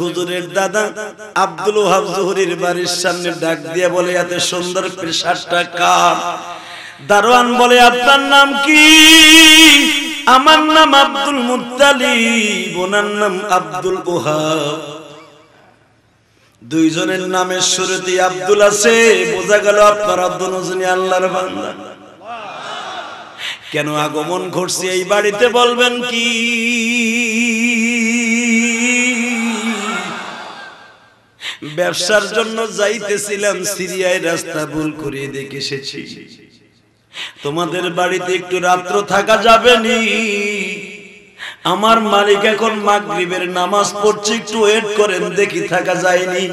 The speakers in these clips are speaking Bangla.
হুজুরের দাদা আব্দুল ওহাব জহুরির বাড়ির সামনে ডাক দিয়ে বলে, এত সুন্দর প্রেসারটা কার দারোয়ান বলে, আপনার নাম কি? আমার নাম আব্দুল ওনার নাম আব্দুল ওহাব। দুইজনের নামের শুরুতে আব্দুল আছে, বোঝা গেল আপনার আব্দুল হোসেন আল্লাহর বান্দা। কেন আগমন ঘটছে এই বাড়িতে বলবেন কি? ব্যবসার জন্য যাইতেছিলাম সিরিয়ায় রাস্তা ভুল করে দেখে এসেছি। তোমাদের বাড়িতে একটু রাত্র থাকা যাবে নি? আমার মালিক এখন মাগরিবের নামাজ পড়ছে একটু ওয়েট করেন দেখি থাকা যায়নি।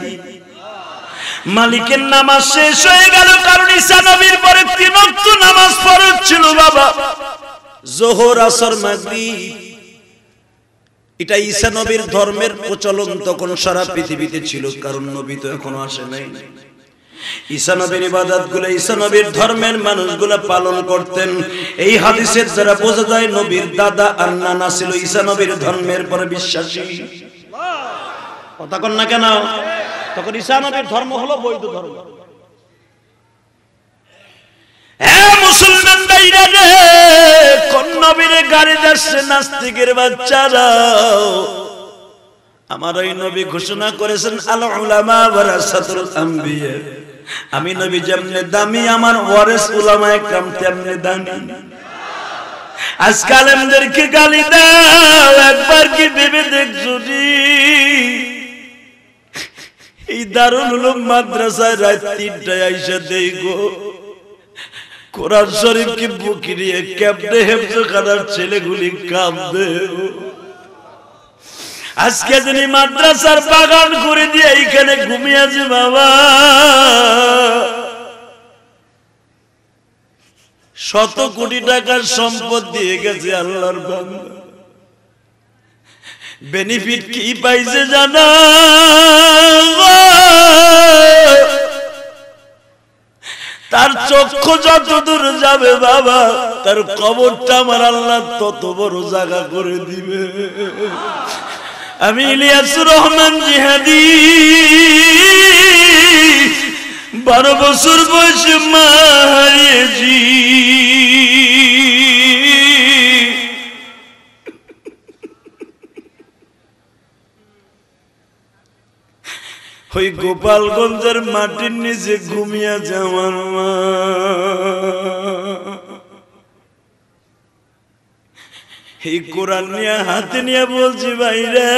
মালিকের নামাজ শেষ হয়ে গেল কারণ ঈসা নবীর পরে তিন নামাজ ফরজ ছিল বাবা। জোহর আসর মাগরিব। এটা ঈসা নবীর ধর্মের প্রচলন তখন সারা পৃথিবীতে ছিল কারণ নবী তো এখনও আসে নাই। ঈসা নবীর ইবাদতগুলো ঈসা নবীর ধর্মের মানুষগুলো পালন করতেন। এই হাদিসের দ্বারা বোঝা যায় নবীর দাদা আর নানা ছিল ঈসা নবীর ধর্মের পরে বিশ্বাসী। কথা কন না কেন? তখন ঈসা নবীর ধর্ম হলো বৈধ ধর্ম। হ্যাঁ মুসলমান রে নবীর গাড়ি যাচ্ছে নাস্তিকের বাচ্চারা। আমার ওই নবী ঘোষণা করেছেন আমি নবী যেমনে দামি, আমার ওয়ারিস উলামা একরাম তেমনি দামি। আজকাল আমাদেরকে গালি দাও, একবার কি ভেবে দেখছ এই দারুল উলুম মাদ্রাসায় রাত তিনটায় আইসা দেই গো। কোরআন শরীফ কি বুকি নিয়ে কেমনে হেফজ খানার ছেলেগুলি কাঁদবে আজকে যিনি মাদ্রাসার বাগান করে দিয়ে এইখানে ঘুমিয়েছে বাবা। শত কোটি টাকার সম্পদ দিয়ে গেছে আল্লাহর বেনিফিট কি পাইছে জানা? তার চক্ষু যত দূর যাবে বাবা, তার কবরটা আমার আল্লাহ তত বড় জায়গা করে দিবে। আমি ইলিয়াসুর রহমান জিহাদি। বারো বছর বয়সে মা ওই গোপালগঞ্জের মাটির নিচে ঘুমিয়া যাওয়ার মা। এই কোরআন নিয়ে হাতে নিয়ে বলছি ভাইরে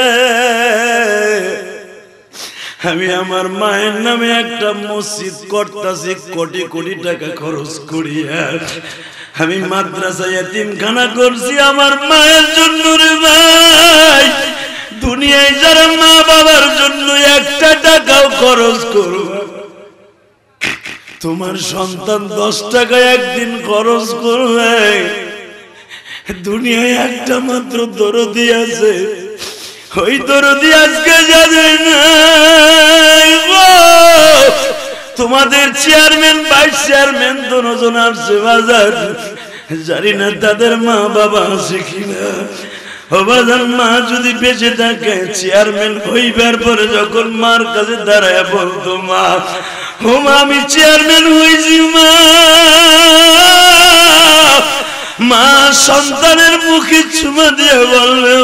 আমি আমার মায়ের নামে একটা মসজিদ করতেছি, কোটি কোটি টাকা খরচ করিয়া। আমি মাদ্রাসায় তিনখানা করছি আমার মায়ের জন্য রে ভাই। দুনিয়ায় যারা মা বাবার জন্য একটা টাকাও খরচ করব তোমার সন্তান দশ টাকা একদিন খরচ করবে দুনিয়ায় একটা মাত্র দরদি আছে। ওই দরদি আজকে যাবে না তোমাদের চেয়ারম্যান, ভাইস চেয়ারম্যান দুজন আসছে বাজার। জানি না তাদের মা বাবা আছে কিনা। বাজার মা যদি বেঁচে থাকে, চেয়ারম্যান হইবার পরে যখন মার কাছে দাঁড়ায় বলতো মা, ও আমি চেয়ারম্যান হয়েছি মা। মা সন্তানের মুখে চুমা দিয়ে বলবে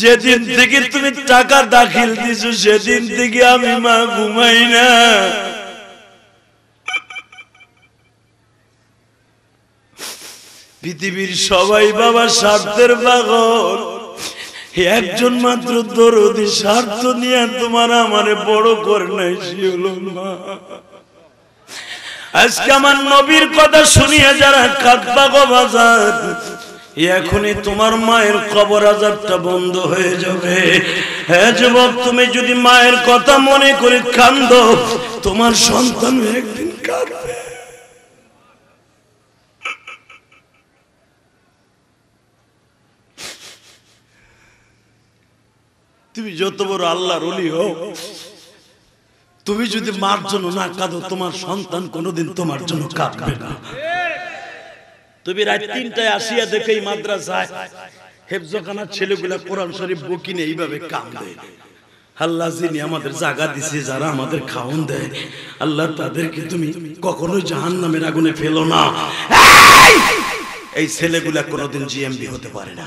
যেদিন থেকে তুমি টাকা দাখিল দিছো, সেদিন থেকে আমি মা ঘুমাই না। পৃথিবীর সবাই বাবা স্বার্থের পাগল। একজন মাত্র দরদি, স্বার্থ নিয়ে তোমার আমারে বড় করে নাই সে আজকে আমার নবীর কথা শুনিয়ে যারা কাঁদবা গো বাজার এখনই তোমার মায়ের কবর আজাবটা বন্ধ হয়ে যাবে। হ্যাঁ যুবক, তুমি যদি মায়ের কথা মনে করে কান্দ, তোমার সন্তান একদিন কাঁদবে। তুমি যত বড় আল্লাহর অলি হও তুমি যদি মার জন্য না কাঁদো, তোমার সন্তান কোনোদিন তোমার জন্য কাঁদবে না। তুমি রাত তিনটায় আসিয়া দেখে মাদ্রাসায় হেফজখানার ছেলেগুলা কোরআন শরীফ এইভাবে আল্লাহ যিনি আমাদের জায়গা দিছে, যারা আমাদের খাওন দেয়, আল্লাহ তাদেরকে তুমি কখনো জাহান নামের আগুনে ফেলো না! এই ছেলেগুলা কোনোদিন জিএমবি হতে পারে না।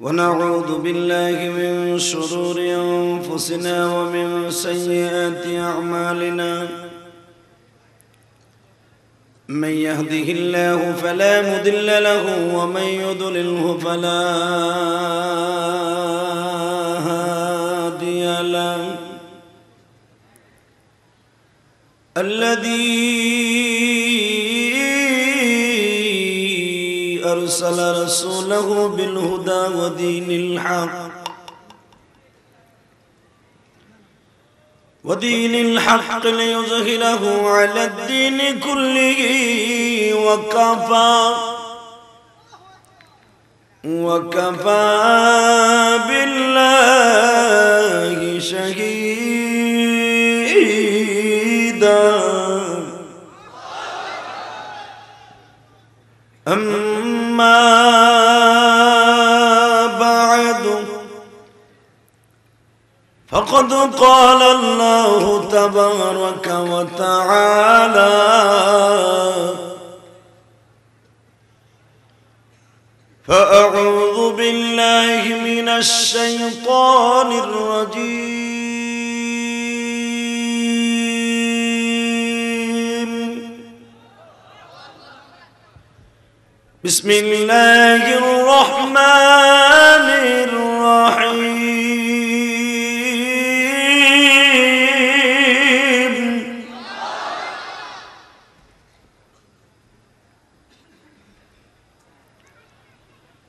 ونعوذ بالله من شرور أنفسنا ومن سيئات أعمالنا. من يهده الله فلا مضل له ومن يضلله فلا هادي له. الذي أرسل رسوله بالهدى ودين الحق. ودين الحق ليظهره على الدين كله وكفى. وكفى بالله شهيدا. أما بعد فقد قال الله تبارك وتعالى فأعوذ بالله من الشيطان الرجيم بسم الله الرحمن الرحيم.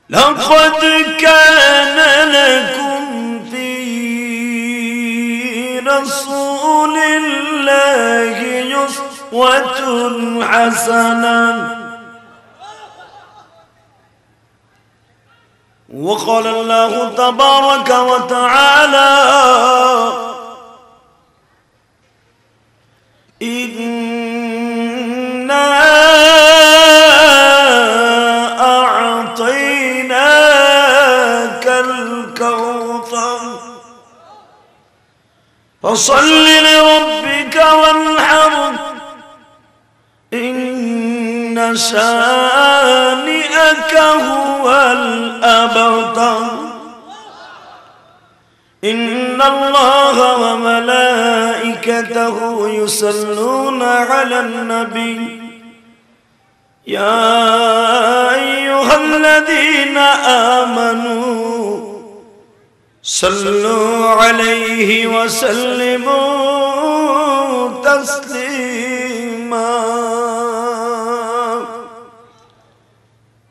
لقد كان لكم في رسول الله يسوة حسنة. وقال الله تبارك وتعالى إنا أعطيناك الكوثر. فصل لربك وانحر. إن شانئك هو الأبتر. إن الله وملائكته يصلون على النبي. يا أيها الذين آمنوا صلوا عليه وسلموا تسليما.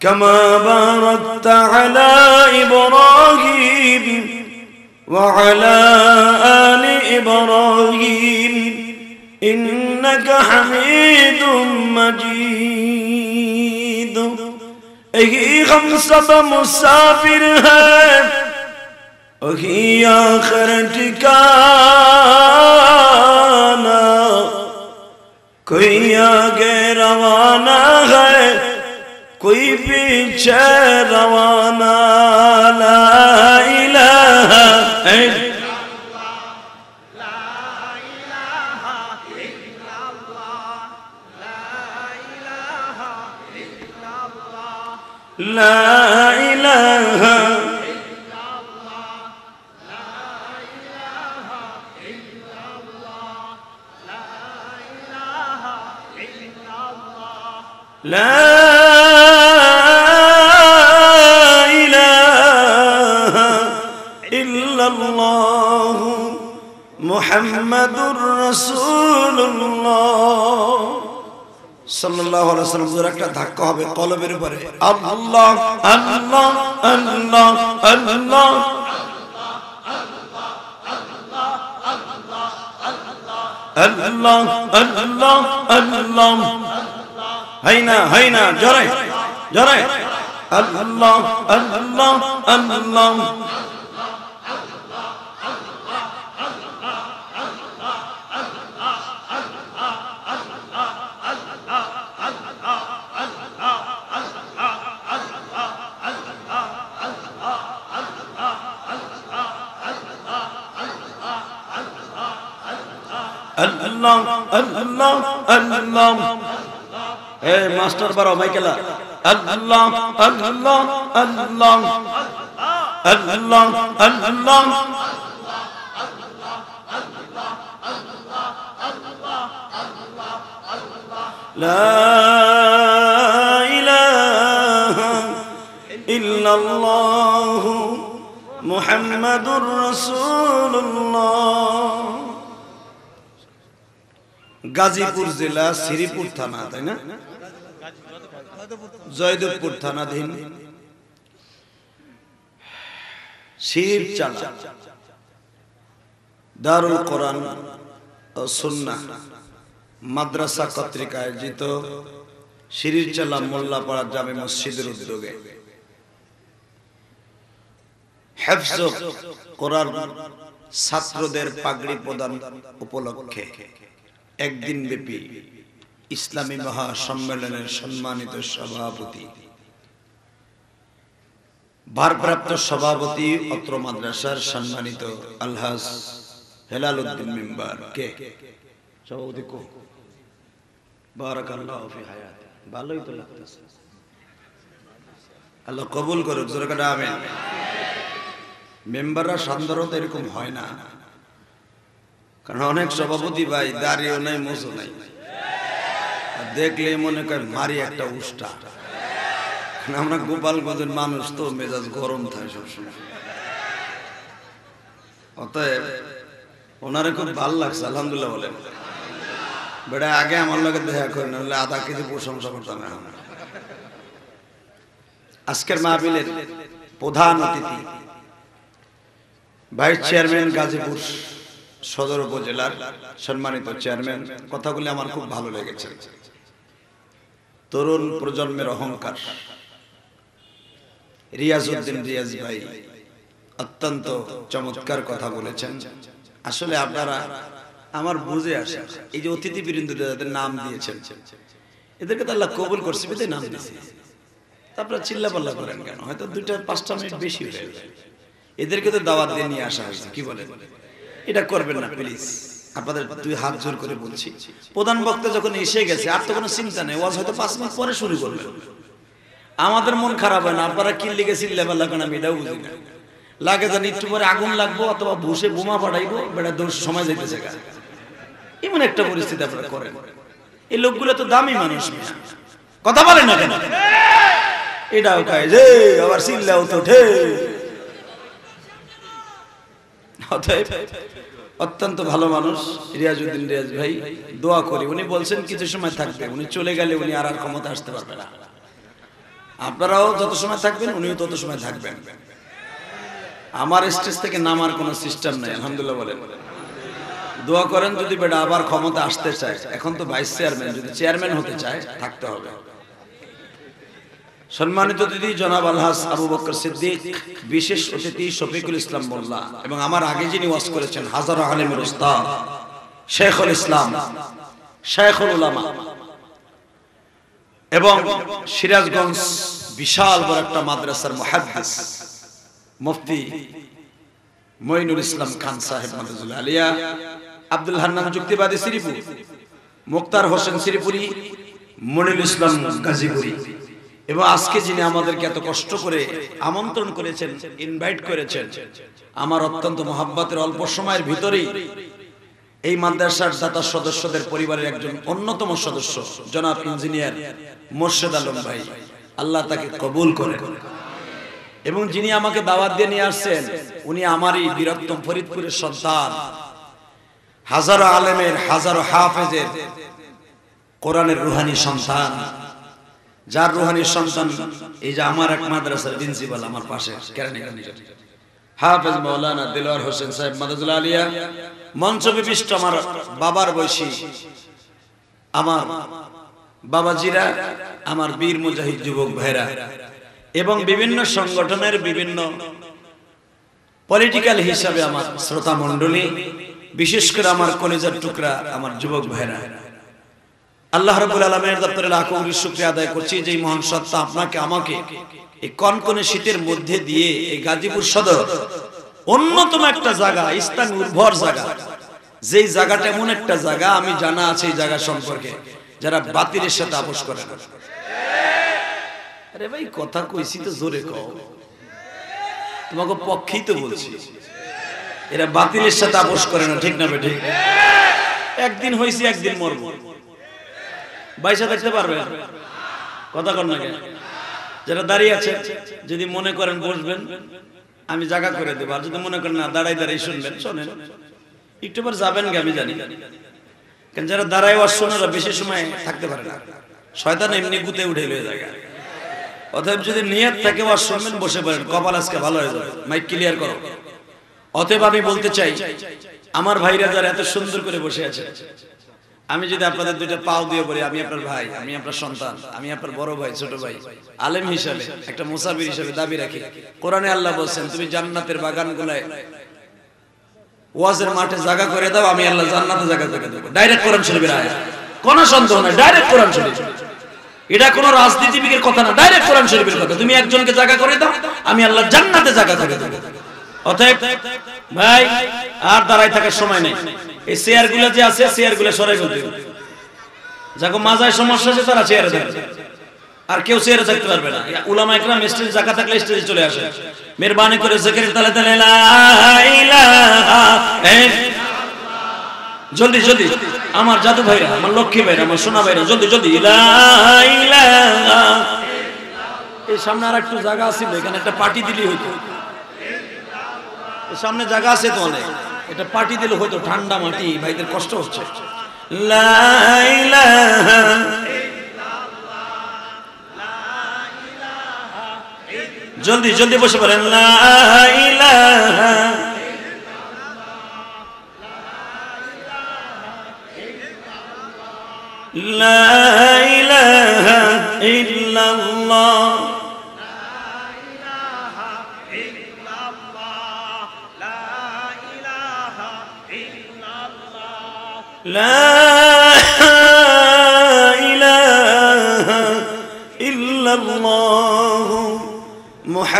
كما باركت على إبراهيم وعلى آل إبراهيم إنك حميد مجيد यही हम सब मुसाफिर हैं वही आखिर ठिकाना कोई आगे रवाना है कोई पीछे रवाना ला इलाहा মুহাম্মাদুর রাসূলুল্লাহ সাল্লাল্লাহু আলাইহি ওয়াসাল্লাম জোরে একটা ধাক্কা হবে কলবের উপরে আল্লাহ আল্লাহ আল্লাহ আল্লাহ আল্লাহ আল্লাহ আল্লাহ হয় না হয় না জোরে জোরে আল্লাহ আল্লাহ আল্লাহ আল্লাহ আল্লাহ আল্লাহ এ মাস্টার বারো মাইকেলা আল্লাহ আল্লাহ আল্লাহ আল্লাহ আল্লাহ لا إله إلا الله محمد رسول الله গাজীপুর জেলা শ্রীপুর থানা, তাই না? জয়দেবপুর থানাধীন শিব চালা, দারুল কোরআন ও সুন্নাহ মাদ্রাসা কর্তৃক আয়োজিত শিরির চালা মোল্লাপাড়া জামে মসজিদের উদ্যোগে। হেফজ কোরআন ছাত্রদের পাগড়ি প্রদান উপলক্ষে। একদিন ব্যাপী ইসলামী মহা সম্মেলনের সম্মানিত সভাপতি, ভারপ্রাপ্ত সভাপতি, অত্র মাদ্রাসার সম্মানিত আলহাজ হেলাল উদ্দিন মেম্বার কে? সভাপতি কো? ভালোই তো লাগতেছে। আল্লাহ কবুল করুক, জোরে কাটা মেম্বাররা সাধারণত এরকম হয় না। কারণ অনেক সভাপতি ভাই দাঁড়িয়েও নাই মোজো নাই। দেখলে মনে করে মারি একটা উষ্টা। আমরা গোপালগঞ্জের মানুষ তো, মেজাজ গরম থাকে সবসময়। অতএব ওনারে খুব ভালো লাগছে, আলহামদুলিল্লাহ বলেন। বেটা, আগে আমার লগে দেখা করে, নাহলে আধা কেজি প্রশংসা করতাম এখন। আজকের মাহবিলের প্রধান অতিথি, ভাইস চেয়ারম্যান গাজীপুর। সদর উপজেলার সম্মানিত চেয়ারম্যান, কথাগুলি আমার খুব ভালো লেগেছে। তরুণ প্রজন্মের অহংকার। রিয়াজউদ্দিন রিয়াজ ভাই অত্যন্ত চমৎকার কথা বলেছেন। আসলে আপনারা আমার বুঝে আসে এই যে অতিথি বৃন্দরা যাদের নাম দিয়েছেন, এদেরকে তো আল্লাহ কবুল করছে বেঁধে নাম দিয়েছে তারপরে চিল্লা পাল্লা করেন কেন? হয়তো দুইটা, পাঁচটা মিনিট বেশি হয়ে এদেরকে তো দাওয়াত দিয়ে নিয়ে আসা হয়েছে, কি বলেন? এটা করবেন না প্লিজ আপনাদের দুই হাত জোর করে বলছি। প্রধান বক্তা যখন এসে গেছে, আর তো কোনো চিন্তা নেই, ওয়াজ হয়তো পাঁচ মিনিট পরে শুরু করবেন। আমাদের মন খারাপ হয় না, আপনারা কি লিখেছি লেবার লাগান আমি এটাও বুঝি না। লাগে জানি একটু পরে আগুন লাগবো অথবা বসে বোমা পাঠাইবো বেটা দোষ সময় যাইতেছে এমন একটা পরিস্থিতি আপনারা করেন। এই লোকগুলো তো দামি মানুষ কথা বলেন না কেন? এটাও খায় যে আবার চিল্লাও তো ঠে অতএব অত্যন্ত ভালো মানুষ, রিয়াজউদ্দিন রিয়াজ ভাই, দোয়া করি। উনি বলছেন কিছু সময় থাকবে, উনি চলে গেলে উনি আর আর ক্ষমতা আসতে পারবে না। আপনারাও যত সময় থাকবেন, উনিও তত সময় থাকবেন। আমার স্টেজ থেকে নামার কোনো সিস্টেম নাই, আলহামদুলিল্লাহ বলেন। দোয়া করেন যদি বেটা আবার ক্ষমতা আসতে চায়। এখন তো ভাইস চেয়ারম্যান, যদি চেয়ারম্যান হতে চায়, থাকতে হবে। সম্মানিত দিদি জনাব আলহাস আবু বকর সিদ্দিক, বিশেষ অতিথি শফিকুল ইসলাম মোল্লা এবং আমার আগে যিনি ওয়াজ করেছেন হাজার আলিমের উস্তাদ শেখুল ইসলাম, শেখুল উলামা এবং সিরাজগঞ্জ বিশাল বড় একটা মাদ্রাসার মুহাদ্দিস মুফতি মঈনুল ইসলাম খান সাহেব মাদ্রাজুল আলিয়া, আব্দুল হান্নান যুক্তিবাদী শ্রীপুর, মুক্তার হোসেন শ্রীপুরি, মনিরুল ইসলাম গাজীপুরি। এবং আজকে যিনি আমাদেরকে এত কষ্ট করে আমন্ত্রণ করেছেন ইনভাইট করেছেন, আমার অত্যন্ত মহাব্বতের অল্প সময়ের ভিতরেই এই মাদ্রাসার দাতা সদস্যদের পরিবারের একজন অন্যতম সদস্য, জনাব ইঞ্জিনিয়ার মোর্শেদ আলম ভাই। আল্লাহ তাকে কবুল করে এবং যিনি আমাকে দাওয়াত দিয়ে নিয়ে আসছেন, উনি আমারই বীরত্তম ফরিদপুরের সন্তান। হাজারো আলেমের, হাজারো হাফেজের কোরআনের রুহানি সন্তান। যার রুহানি সন্তান, এই যে আমার এক মাদ্রাসার প্রিন্সিপাল আমার পাশে হাফেজ মৌলানা দিলওয়ার হোসেন সাহেব মাদাজুল আলিয়া, মঞ্চ বিশিষ্ট আমার বাবার বয়সী আমার বাবাজিরা, আমার বীর মুজাহিদ যুবক ভাইরা এবং বিভিন্ন সংগঠনের বিভিন্ন পলিটিক্যাল হিসাবে আমার শ্রোতা মণ্ডলী, বিশেষ করে আমার কলেজের টুকরা আমার যুবক ভাইরা। আল্লাহ রাব্বুল আলামিনের দপ্তরে লাখো কোটি শুকরিয়া আদায় করছি যে মহান সত্তা আপনাকে, আমাকে এই কনকনে শীতের মধ্যে দিয়ে এই গাজীপুর সদর অন্যতম একটা জায়গা ইসলাম উর্বর জায়গা। যেই জায়গাটা এমন একটা জায়গা, আমি জানা আছে এই জায়গা সম্পর্কে, যারা বাতিলের সাথে আপোষ করে না। আরে ভাই, কথা কইছি তো জোরে কও। তোমাকে পক্ষেই তো বলছি। এরা বাতিলের সাথে আপোষ করে না, ঠিক না বেঠিক? একদিন হয়েছে একদিন মরব। বাইসা দেখতে পারবেন কথা কর না যারা দাঁড়িয়ে আছে, যদি মনে করেন বসবেন, আমি জায়গা করে দেবো। আর যদি মনে করেন না দাঁড়াই দাঁড়াই শুনবেন, শোনেন। একটু পর যাবেন আমি জানি। কেন যারা দাঁড়ায় ওয়াজ শোনারা বেশি সময় থাকতে পারে না। শয়তান এমনি গুতে উঠে লয়ে জায়গা অতএব যদি নিয়ত থাকে, ওয়াজ শুনবেন, বসে পড়েন। কপাল আজকে ভালো হয়ে যাবে। মাইক ক্লিয়ার করো। অতএব আমি বলতে চাই, আমার ভাইরা যারা এত সুন্দর করে বসে আছে আমি যদি আপনাদের দুইটা পাও দিয়ে বলি আমি আপনার ভাই আমি আপনার সন্তান আমি আপনার বড় ভাই ছোট ভাই আলেম হিসাবে একটা মুসাফির হিসাবে দাবি রাখি। কোরআনে আল্লাহ বলছেন তুমি জান্নাতের বাগান ওয়াজের মাঠে জায়গা করে দাও আমি আল্লাহ জান্নাতে জায়গা করে দেবো। ডাইরেক্ট কোরআন শরীফের আয়াত। কোনো সন্দেহ নাই ডাইরেক্ট কোরআন শরীফ। এটা কোনো রাজনীতিবিদের কথা না ডাইরেক্ট কোরআন শরীফের কথা। তুমি একজনকে জায়গা করে দাও আমি আল্লাহ জান্নাতে জায়গা করে দেবো। ভাই, আর থাকার সময় নেই। এই চেয়ারগুলো যে আছে চেয়ারগুলো সরাই ফেলতে যাকে, মাজায় সমস্যা আছে, তারা চেয়ারে আর কেউ চেয়ারে থাকতে পারবে না। উলামা একরাম স্টেজে থাকলে স্টেজে চলে আসে। মেহরবানি করে তালে তালে। জলদি জলদি। আমার জাদু ভাইরা, আমার লক্ষ্মী ভাইরা, আমার সোনা ভাইরা, জলদি জলদি। এই সামনে আর একটু জায়গা আছে, এখানে একটা পার্টি দিলি হইতো। সামনে জায়গা আছে তো অনেক। এটা পার্টি দিলে হয়তো ঠান্ডা মাটি, ভাইদের কষ্ট হচ্ছে। জলদি জলদি বসে পড়েন। লা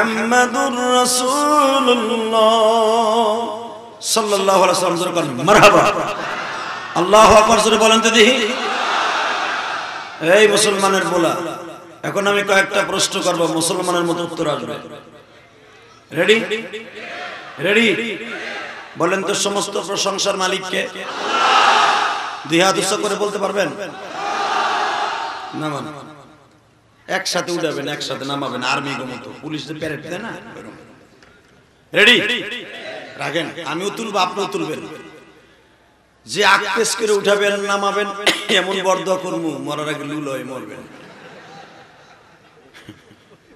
মুহাম্মাদুর রাসূলুল্লাহ। সাল্লাল্লাহু আলাইহি ওয়াসাল্লাম জোরে মারহাবা। আল্লাহু আকবার জোরে বলেন তো দেখি। এই মুসলমানের বলা, এখন আমি কয়েকটা প্রশ্ন করব, মুসলমানের মতো উত্তর আসবে। রেডি রেডি বলেন তো সমস্ত প্রশংসার মালিককে। দুই হাত করে বলতে পারবেন? না মানে একসাথে উঠাবেন একসাথে নামাবেন আর্মি মতো পুলিশ প্যারেড দেয় না? রেডি। রাখেন আমিও তুলবো আপনিও তুলবেন। যে আকপেস করে উঠাবেন নামাবেন এমন বর্ধ করমু মরার আগে লুল হয়ে মরবেন।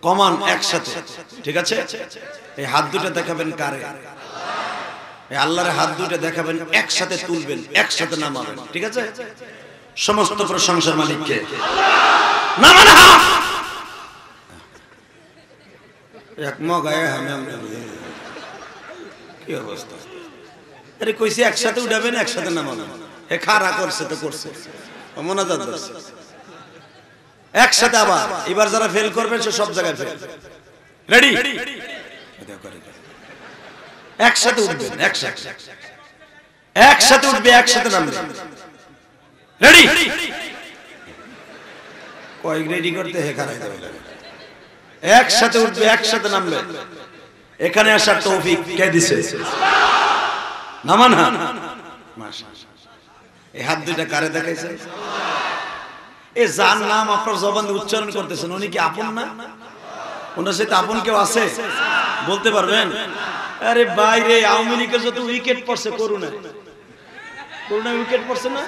কমান একসাথে ঠিক আছে? এই হাত দুটা দেখাবেন কারে? এই আল্লাহর হাত দুটা দেখাবেন একসাথে তুলবেন একসাথে নামাবেন ঠিক আছে? সমস্ত প্রশংসার মালিককে। একসাথে আবার, এবার যারা ফেল করবেন, সে সব জায়গায় ফেল রেডি একসাথে উঠবেন, একসাথে। একসাথে উঠবে, একসাথে নামবে। রেডি কয়েক রেডি করতে দেবে একসাথে উঠবে একসাথে নামবে এখানে আসার তৌফিক কে দিছে নামান হা মাশাআল্লাহ এই হাত দুইটা কারে দেখাইছে এ যার নাম আপনার জবান উচ্চারণ করতেছেন উনি কি আপন না ওনার সাথে আপন কেউ আছে বলতে পারবেন আরে বাইরে আওয়ামী লীগের যত উইকেট পড়ছে করুণা করুণা উইকেট পড়ছে না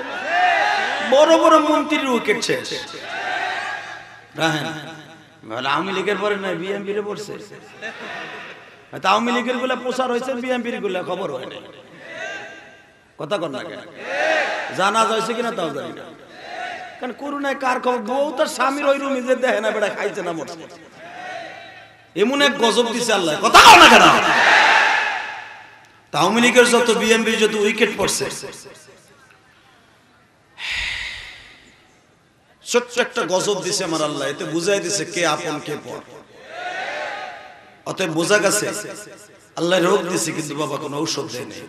বড় বড় মন্ত্রীর উইকেট শেষ রাহেন। আওয়ামী লীগের পরে না বিএনপির পড়ছে। আওয়ামী লীগেরগুলা প্রচার হয়েছে, বিএনপিরগুলা খবর হয় না কথা কর না জানা যাইছে কিনা তাও জানি না। কারণ করুণায় কার খবর? বউ তার স্বামীর ওই রুমে যে দেখে না, বেড়া খাইছে না, মরছে। এমন এক গজব দিছে আল্লাহ। কথা না কেন? আওয়ামী লীগের যত বিএনপির যত উইকেট পড়ছে ছোট্ট একটা গজব দিছে আমার আল্লাহ, এতে বুঝাই দিছে কে আপন কে পর। অতএব বোঝা গেছে, আল্লাহ রোগ দিছে কিন্তু বাবা কোনো ঔষধ দেয় নেই।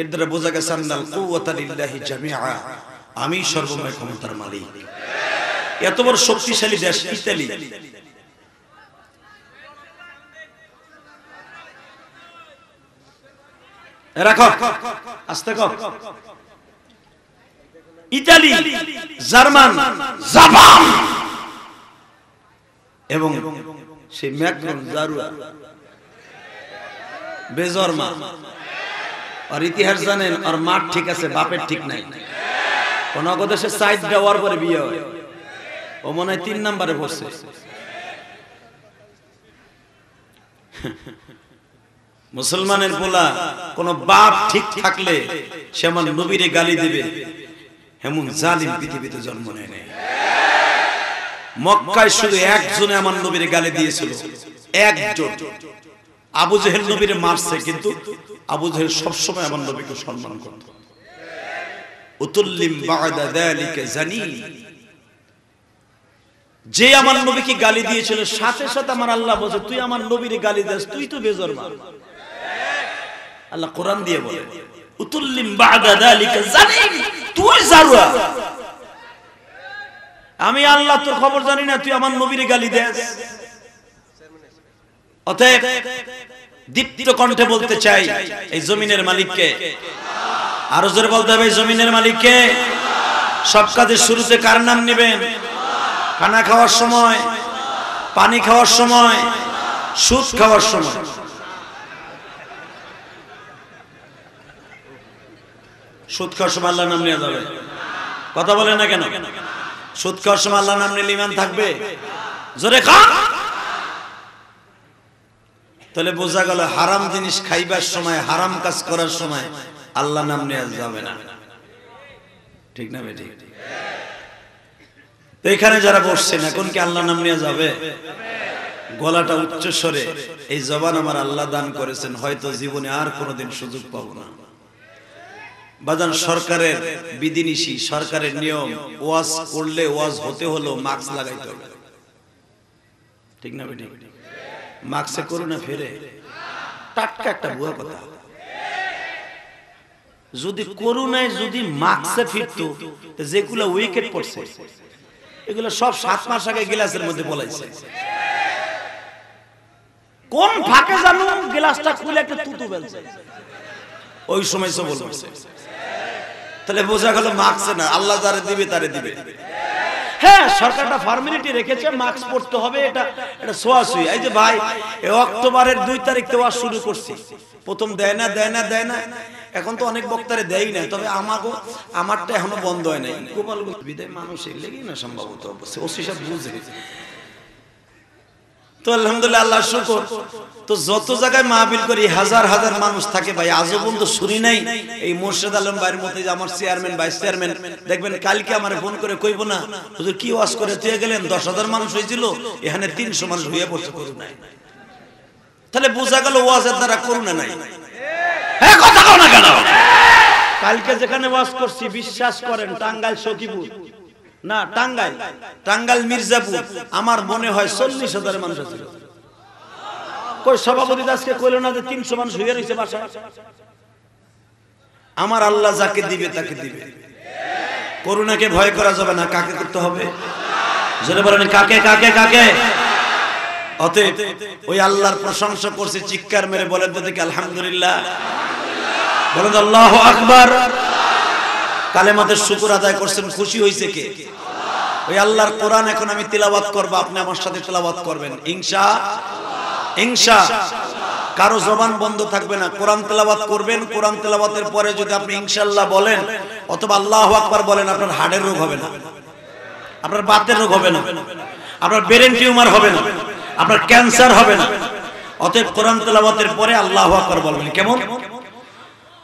এর দ্বারা বোঝা গেছে আন্নাল কুওয়াতা লিল্লাহি জামিআ, আমি সর্বময় ক্ষমতার মালিক। এত বড় শক্তিশালী দেশ ইতালি। রাখো, আস্তে কর ইতালি জার্মান জাপান। এবং সেই ম্যাক্রন জারুয়া। বেজরমা। আর ইতিহাস জানেন আর মাঠ ঠিক আছে বাপের ঠিক নাই। কোন দেশে সাইড দেওয়ার পরে বিয়ে হয়। ও মনে হয় তিন নাম্বারে বসছে মুসলমানের পোলা কোন বাপ ঠিক থাকলে সে আমার নবীরে গালি দিবে। এমন জালিম পৃথিবীতে জন্ম নেয় নাই। মক্কায় শুধু একজনে আমার নবীরে গালি দিয়েছিল। একজন। আবু জেহেল নবীরে মারছে, কিন্তু আবু জেহেল সবসময় আমার নবীকে সম্মান করত। উতুল্লিম বাদা যালিকা জানিন যে আমার নবীকে গালি দিয়েছিল, সাথে সাথে আমার আল্লাহ বলছে, তুই আমার নবীরে গালি দিস, তুই তো বেজরমা আল্লাহ কোরআন দিয়ে বলে উতুল্লিম বাদা যালিকা জানিন তুই জারুয়া। আমি আল্লাহ তোর খবর জানি না, তুই আমার নবীরে গালি দেস। অতএব দীপ্ত কণ্ঠে বলতে চাই, এই জমিনের মালিককে। আরও জোরে বলতে হবে, এই জমিনের মালিককে। সব কাজের শুরুতে কার নাম নেবেন? খানা খাওয়ার সময়, পানি খাওয়ার সময়, সুদ খাওয়ার সময়। সুদ খাওয়ার সময় আল্লাহ নাম নেওয়া যাবে। কথা বলে না কেন? সুদ খাওয়ার সময় আল্লাহ নাম নিলে ইমান থাকবে? জোরে তাহলে বোঝা গেল হারাম জিনিস খাইবার সময়, হারাম কাজ করার সময় আল্লাহ নাম নেওয়া যাবে না। ঠিক না বেঠিক তো এখানে যারা বসছেন এখন কি আল্লাহ নাম নেওয়া যাবে? গলাটা উচ্চ স্বরে এই জবান আমার আল্লাহ দান করেছেন, হয়তো জীবনে আর কোনোদিন সুযোগ পাবো না। বাজান সরকারের বিধিনিষি সরকারের নিয়ম ওয়াজ করলে ওয়াজ হতে হলো মাস্ক লাগাইতে হবে। ঠিক না বেটি? মাস্কে করোনা ফেরে। টাটকা একটা বুয়া কথা। যদি করুণায় যদি মাস্কে ফিরতো যেগুলো উইকেট পড়ছে। এগুলো সব সাত মাস আগে গিলাসের মধ্যে বলাইছে কোন ফাঁকে জানো গ্লাসটা খুলে একটা তুতু বেলছে। ওই সময় সব বলছে। তাহলে বোঝা গেল মাস্ক না। আল্লাহ যারে দিবে, তারে দিবে। হ্যাঁ অক্টোবরের দুই তারিখ শুরু করছি। প্রথম দেয় না দেয় না দেয় না। এখন তো অনেক বক্তারে দেয় না তবে আমারটা এখনও বন্ধ নাই। মানুষ সম্ভবত। ওসি সব বুঝে। তো আলহামদুলিল্লাহ আল্লাহ শুকর। তো যত জায়গায় মাহবিল করি হাজার হাজার মানুষ থাকে ভাই। আজও পর্যন্ত শুনি নাই এই মোর্শেদ আলম ভাইয়ের মতো যে আমার চেয়ারম্যান ভাইস চেয়ারম্যান দেখবেন কালকে আমার ফোন করে কইব না হুজুর কি ওয়াজ করে? তুই গেলেন দশ হাজার মানুষ হয়েছিল এখানে তিনশো মানুষ হয়ে পড়ছে করুন নাই। তাহলে বোঝা গেল ওয়াজের দ্বারা করুণা নাই। হ্যাঁ কথা কও না কেন? কালকে যেখানে ওয়াজ করছি বিশ্বাস করেন টাঙ্গাইল সখীপুর। না, টাঙ্গাইল। টাঙ্গাইল, মির্জাপুর। আমার মনে হয় চল্লিশ হাজার মানুষ আছে। কই সভাপতি দাসকে কইল না যে তিনশো মানুষ হয়ে রয়েছে বাসা আমার আল্লাহ যাকে দিবে, তাকে দিবে। করুণাকে ভয় করা যাবে না, কাকে করতে হবে? জোরে বলেন, কাকে কাকে কাকে? অতএব ওই আল্লাহর প্রশংসা করছে, চিৎকার মেরে বলেন আলহামদুলিল্লাহ। বলেন আল্লাহ আকবার। কালেমাতের শুকুর আদায় করছেন, খুশি হয়েছে কে? ওই আল্লাহর কোরআন এখন আমি তিলাবাত করব, আপনি আমার সাথে তিলাবাত করবেন। ইনশা ইনশা কারও জবান বন্ধ থাকবে না। কোরআন তেলাবাত করবেন, কোরআন তেলাবাতের পরে যদি আপনি ইনশাল্লাহ বলেন, অথবা আল্লাহ আকবার বলেন, আপনার হাড়ের রোগ হবে না। আপনার বাতের রোগ হবে না। আপনার ব্রেন টিউমার হবে না। আপনার ক্যান্সার হবে না। অতএব কোরআন তেলাওয়াতের পরে আল্লাহ আকবার বলবেন। কেমন?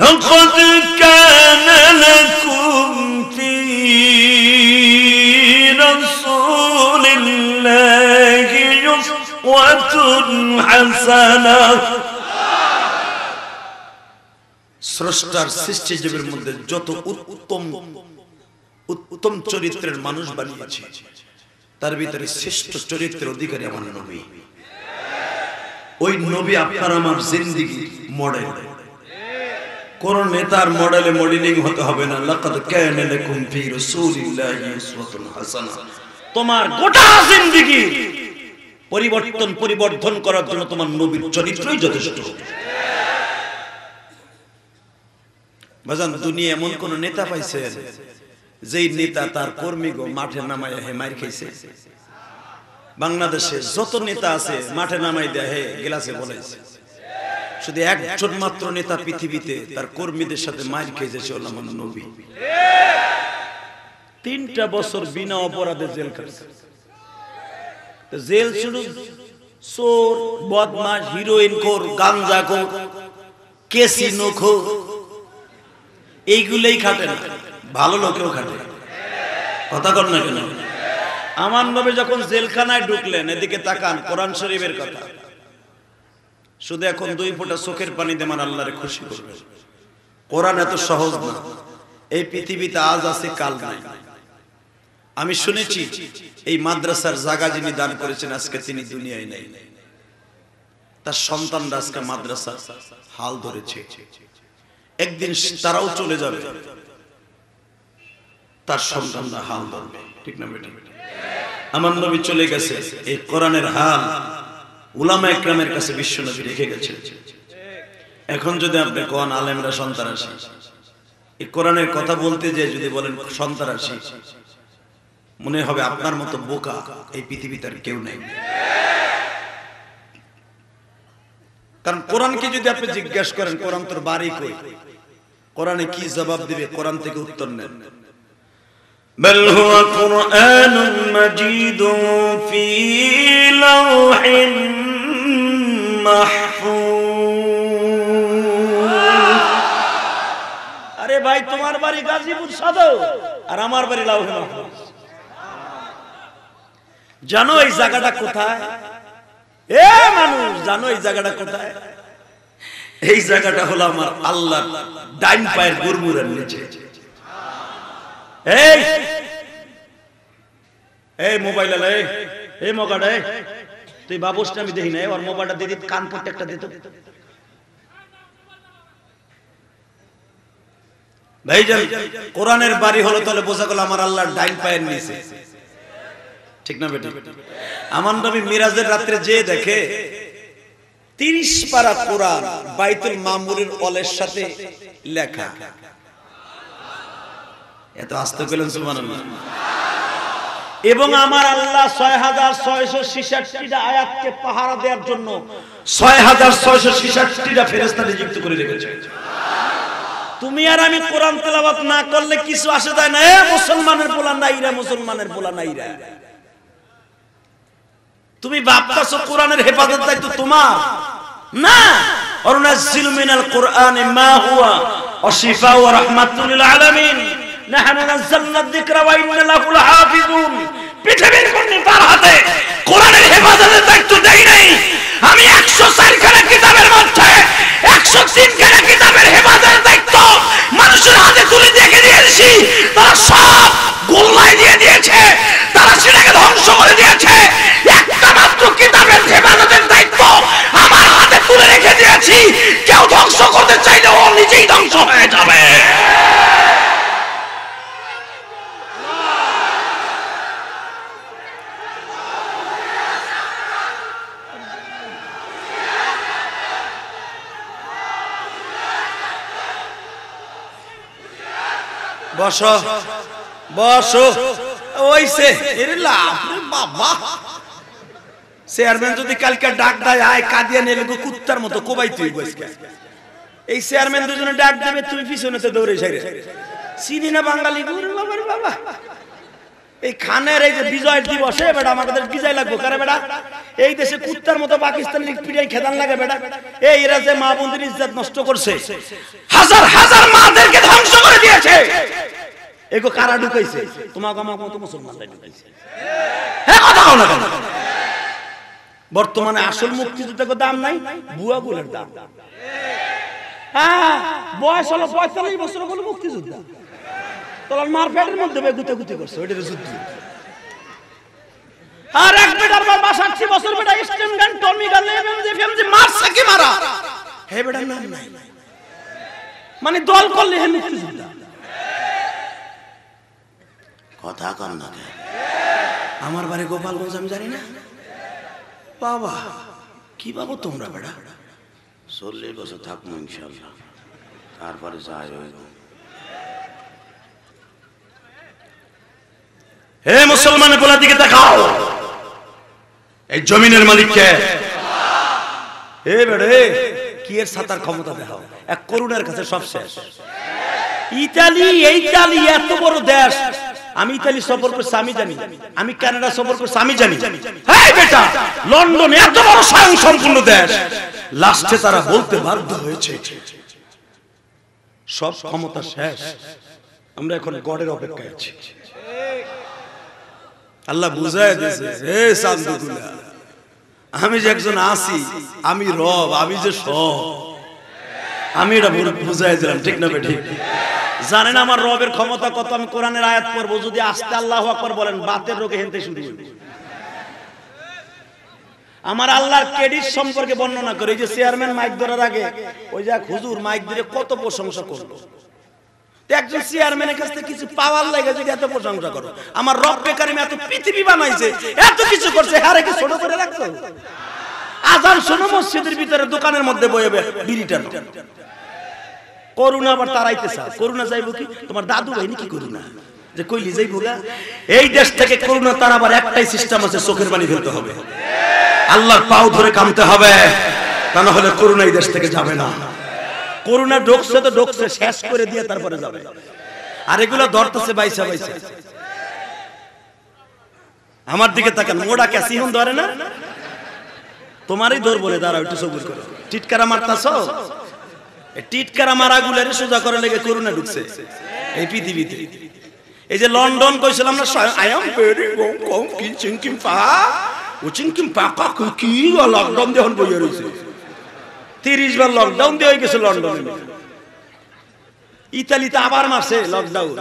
لقد كان لكم في رسول الله أسوة حسنة স্রষ্টার সৃষ্টি জীবের মধ্যে যত উত্তম উত্তম চরিত্রের মানুষ বানিয়েছে তার ভিতরে শ্রেষ্ঠ চরিত্রের অধিকারী আমার নবী ওই নবী আপনার আমার জিন্দিগি মডেল কোন নেতার মডেলে মডেলিং হতে হবে না। লাকাদ ফি রাসূলিল্লাহি উসওয়াতুন হাসানাহ তোমার গোটা পরিবর্তন, পরিবর্ধন করার জন্য তোমার নবীর চরিত্রই যথেষ্ট। বাজান দুনিয়া এমন কোন নেতা পাইছেন যেই নেতা তার কর্মীগো মাঠে নামায় হে মার খাইছে। বাংলাদেশে যত নেতা আছে, মাঠে নামাই দেয় হে গেলাসে বলেছে শুধু একজন মাত্র নেতা পৃথিবীতে তার কর্মীদের সাথে মার খেয়ে যেছে আমার নবী। তিনটা বছর বিনা অপরাধে জেল জেল চোর বদমাস হিরোইন গাঞ্জা এইগুলোই খাটে না। ভালো লোকেও খাটে। কথা কর না কেন? আমার নবী যখন জেলখানায় ঢুকলেন, এদিকে তাকান, কোরআন শরীফের কথা। শুধু এখন দুই ফোঁটা চোখের পানি দেমান আল্লাহরে খুশি করবে। কোরআন এত সহজ না। এই পৃথিবীতে আজ আছে, কাল নাই। আমি শুনেছি, এই মাদ্রাসার জায়গা যিনি দান করেছেন, আজকে তিনি দুনিয়ায় নেই। তার সন্তানরা আজকে মাদ্রাসা হাল ধরেছে। একদিন তারাও চলে যাবে। তার সন্তানরা হাল ধরবে। ঠিক না আমার নবী চলে গেছে। এই কোরআনের হাল উলামা একরামের কাছে বিশ্বনবী রেখে গেছে এখন যদি আপনি কোন আলেমরা সন্তান আসি এই কোরআনের কথা বলতে যে যদি বলেন সন্তান আসি মনে হবে আপনার মতো বোকা এই পৃথিবীতে আর কেউ নেই। কারণ কোরআনকে যদি আপনি জিজ্ঞাসা করেন, কোরআন তোর বাড়ি কই? কোরআনে কি জবাব দিবে? কোরআন থেকে উত্তর নেন। بل هو قرآن مجيد في لوح محفوظ আরে ভাই তোমার বাড়ি গাজীপুর সদর আর আমার বাড়ি লাউহে মাহফুজ জানো এই জায়গাটা কোথায় এ মানুষ জানো এই জায়গাটা কোথায় এই জায়গাটা হলো আমার আল্লাহ ডাইন পায়ের গুরমুরের নিচে এই এই মোবাইল আলা এই এই তুই বাবুসটা আমি দেখি না ওর মোবাইলটা দিদি কান পড়তে একটা দিত। ভাইজান, কোরআনের বাড়ি হলো তাহলে বোঝা গেল আমার আল্লাহর ডাইন পায়ের নিচে। ঠিক না বেটি? আমার নবী মিরাজের রাত্রে যে দেখে, তিরিশ পারা কোরআন বাইতুল মামুরের অলের সাথে লেখা। এত আস্তে পেলেন সুবহানাল্লাহ। এবং আমার আল্লাহ ছয় হাজার ছয়শো ছিষট্টিটা আয়াতকে পাহারা দেওয়ার জন্য ছয় হাজার ছয়শো ছিষট্টিটা ফেরেস্তা নিযুক্ত করে রেখেছে। তুমি আর আমি কোরআন তেলাবাত না করলে কিছু আসে যায় না। মুসলমানের পোলা নাইরা মুসলমানের পোলা নাইরা তুমি ভাবতাছো কোরআনের হেফাজত দায়িত্ব তোমার। না। অরুণাজিল মিনাল কোরআন মা হুয়া অশিফা ওয়া রাহমাতুল আলামিন। নাহানু নাযালনা যিকরা ওয়া ইন্না লাহুল পৃথিবীর কোন নেতার হাতে? কোরআনের হেফাজতের দায়িত্ব দেই নাই। আমি 104 খানা কিতাবের মধ্যে 103 খানা কিতাবের হেফাজতের দায়িত্ব মানুষের হাতে তুলে দেখে দিয়েছি। তারা সব গোল্লায় দিয়ে দিয়েছে। তারা সেটাকে ধ্বংস করে দিয়েছে। একটা মাত্র কিতাবের হেফাজতের দায়িত্ব আমার হাতে তুলে রেখে দিয়েছি। কেউ ধ্বংস করতে চাইলে ও নিজেই ধ্বংস হয়ে যাবে। বসো বসো। ওইছে এরে লাভ রে বাবা। চেয়ারম্যান যদি কালকে ডাক দেয়, আয় কাঁদিয়া নেলে গো কুত্তার মতো কোবাই তুই বসকে এই চেয়ারম্যান দুজনে ডাক দেবে, তুমি পিছনেতে দৌড়ে সাইরে। চিনি না বাঙালি বাবা। এই খানের এই যে বিজয় দিবসে, বেটা আমাদের বিজয় লাগবো। কারে বেটা? এই দেশে কুত্তার মতো পাকিস্তান লিগ পিড়াই খেদান লাগে, বেটা। এই এরা যে মা বোনদের ইজ্জত নষ্ট করছে, হাজার হাজার মাদেরকে ধ্বংস করে দিয়েছে। এগো কারা ঢুকাইছে? তোমাকে আমার মতো মুসলমানরা ঢুকাইছে। হ্যাঁ কথা না কেন? বর্তমানে আসল মুক্তিযুদ্ধের দাম নাই, বুয়া বুলের দাম। হ্যাঁ বয়স হলো পঁয়তাল্লিশ বছর বলে মুক্তিযুদ্ধ। তোলার মার মধ্যে গুতে গুতে করছে যুদ্ধ। আর এক বেটার বাবা ষাটটি বছর বেটা গান, টমি গান এফএমজি ফেমজি মারছে কি মারা? হে বেটার নাম নাই। মানে দল করলে হে মুক্তিযোদ্ধা কথা কর না? আমার বাড়ি গোপালগঞ্জ, আমি জানি না। বাবা, কি বাবু তোমরা বেড়া চল্লিশ বছর থাকব ইনশাল্লাহ। তারপরে যাই হইব হে মুসলমান গোলা দিকে দেখাও এই জমিনের মালিককে। হে বেড়ে, কি এর সাতার ক্ষমতা দেখাও? এক করুণের কাছে সব শেষ। ইতালি ইতালি এত বড় দেশ। আমি ইতালি সফর করছি, আমি জানি। আমি কানাডা সফর করছি, আমি জানি। হ্যাঁ বেটা, লন্ডন এত বড় স্বয়ং সম্পূর্ণ দেশ। লাস্টে তারা বলতে বাধ্য হয়েছে। সব ক্ষমতা শেষ। আমরা এখন গডের অপেক্ষায় আছি। আল্লাহ বুঝায় দিয়েছে হে শান্তগুলা আমি যে একজন আসি আমি রব আমি যে সব। আমি এটা বুঝাই দিলাম ঠিক না ঠিক। জানেন আমার রবের ক্ষমতা কত? আমি কোরআনের আয়াত পড়ব যদি আস্তে আল্লাহ আকবার বলেন বাতের রোগে হেনতে শুরু হবে আমার আল্লাহর ক্রেডিট সম্পর্কে বর্ণনা করে এই যে চেয়ারম্যান মাইক ধরার আগে ওই যে এক হুজুর মাইক ধরে কত প্রশংসা করল। একজন চেয়ারম্যানের কাছ থেকে কিছু পাওয়ার লাগে যদি এত প্রশংসা করো, আমার রব এত পৃথিবী বানাইছে, এত কিছু করছে হারে কি ছোট করে রাখছো? আজান শোনো, মসজিদের ভিতরে দোকানের মধ্যে বয়ে বিড়িটা করুণা আবার তারাইতে চাও করুণা যাইবো কি? তোমার দাদু ভাই কি করুণা? যে কইলি যাইবো গা? এই দেশ থেকে করুণা তার আবার একটাই সিস্টেম আছে, চোখের পানি ফেলতে হবে। আল্লাহর পাও ধরে কামতে হবে। তা না হলে করুণা এই দেশ থেকে যাবে না। করুণা ঢোকছে তো ঢোকছে, শেষ করে দিয়ে তারপরে যাবে। আর এগুলো ধরতেছে, বাইসা বাইসা। আমার দিকে তাকান, মোড়া ক্যাসিহন ধরে না? তোমারই ধরবো না দাঁড়াও, একটু সবুজ করো। টিটকারা মারতাছ? টিটকারা মারা গুলারে সোজা করে লেগে করুণা ঢুকছে এই পৃথিবীতে। এই যে লন্ডন কইছিলাম না আই এম ভেরি কম কম কি চিংকিম পা। ও চিংকিম পা কা, কি লকডাউন যখন বইয়ে রইছে। 30 বার লকডাউন দিয়ে গেছে লন্ডনে। ইতালিতে আবার মারছে লকডাউন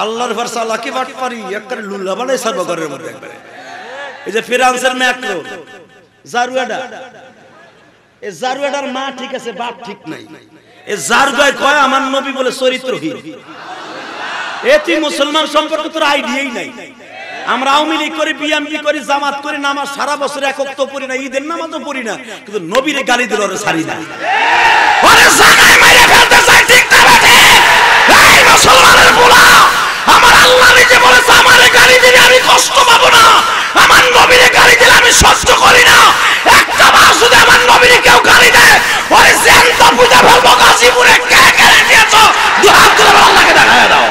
আল্লাহর ভরসা লাকি বাট পারি একবারে লুল্লা বানাই সর্বঘরের মধ্যে এই যে ফ্রান্সের ম্যাক্রো, জারুয়াডা। এই জারুয়াডার মা ঠিক আছে, বাপ ঠিক নাই। এই জারুয়ায় কয়, আমার নবী বলে চরিত্রহীন। এ মুসলমান সম্পর্কে তোর আইডিয়াই নাই। আমরা আওয়ামী লীগ করি বিএমপি করি, জামাত করি, নামাজ সারা বছর একক তো পড়ি না, ঈদের নামাজও পড়ি না, কিন্তু নবীরে গালি দিল ওরে সারি না। ওরে জাগায় মাইরে ফেলতে চাই, ঠিক না বেটে এই মুসলমানের পোলা, আমার আল্লাহ নিজে বলেছে, আমারে গালি দিলে আমি কষ্ট পাবো না, আমার নবীরে গালি দিলে আমি সহ্য করি না। একটা মাস যদি আমার কেউ গালি দেয়, ওরে জ্যান্ত পূজা ফেলব কে তুলে আল্লাহকে দেখায় দাও।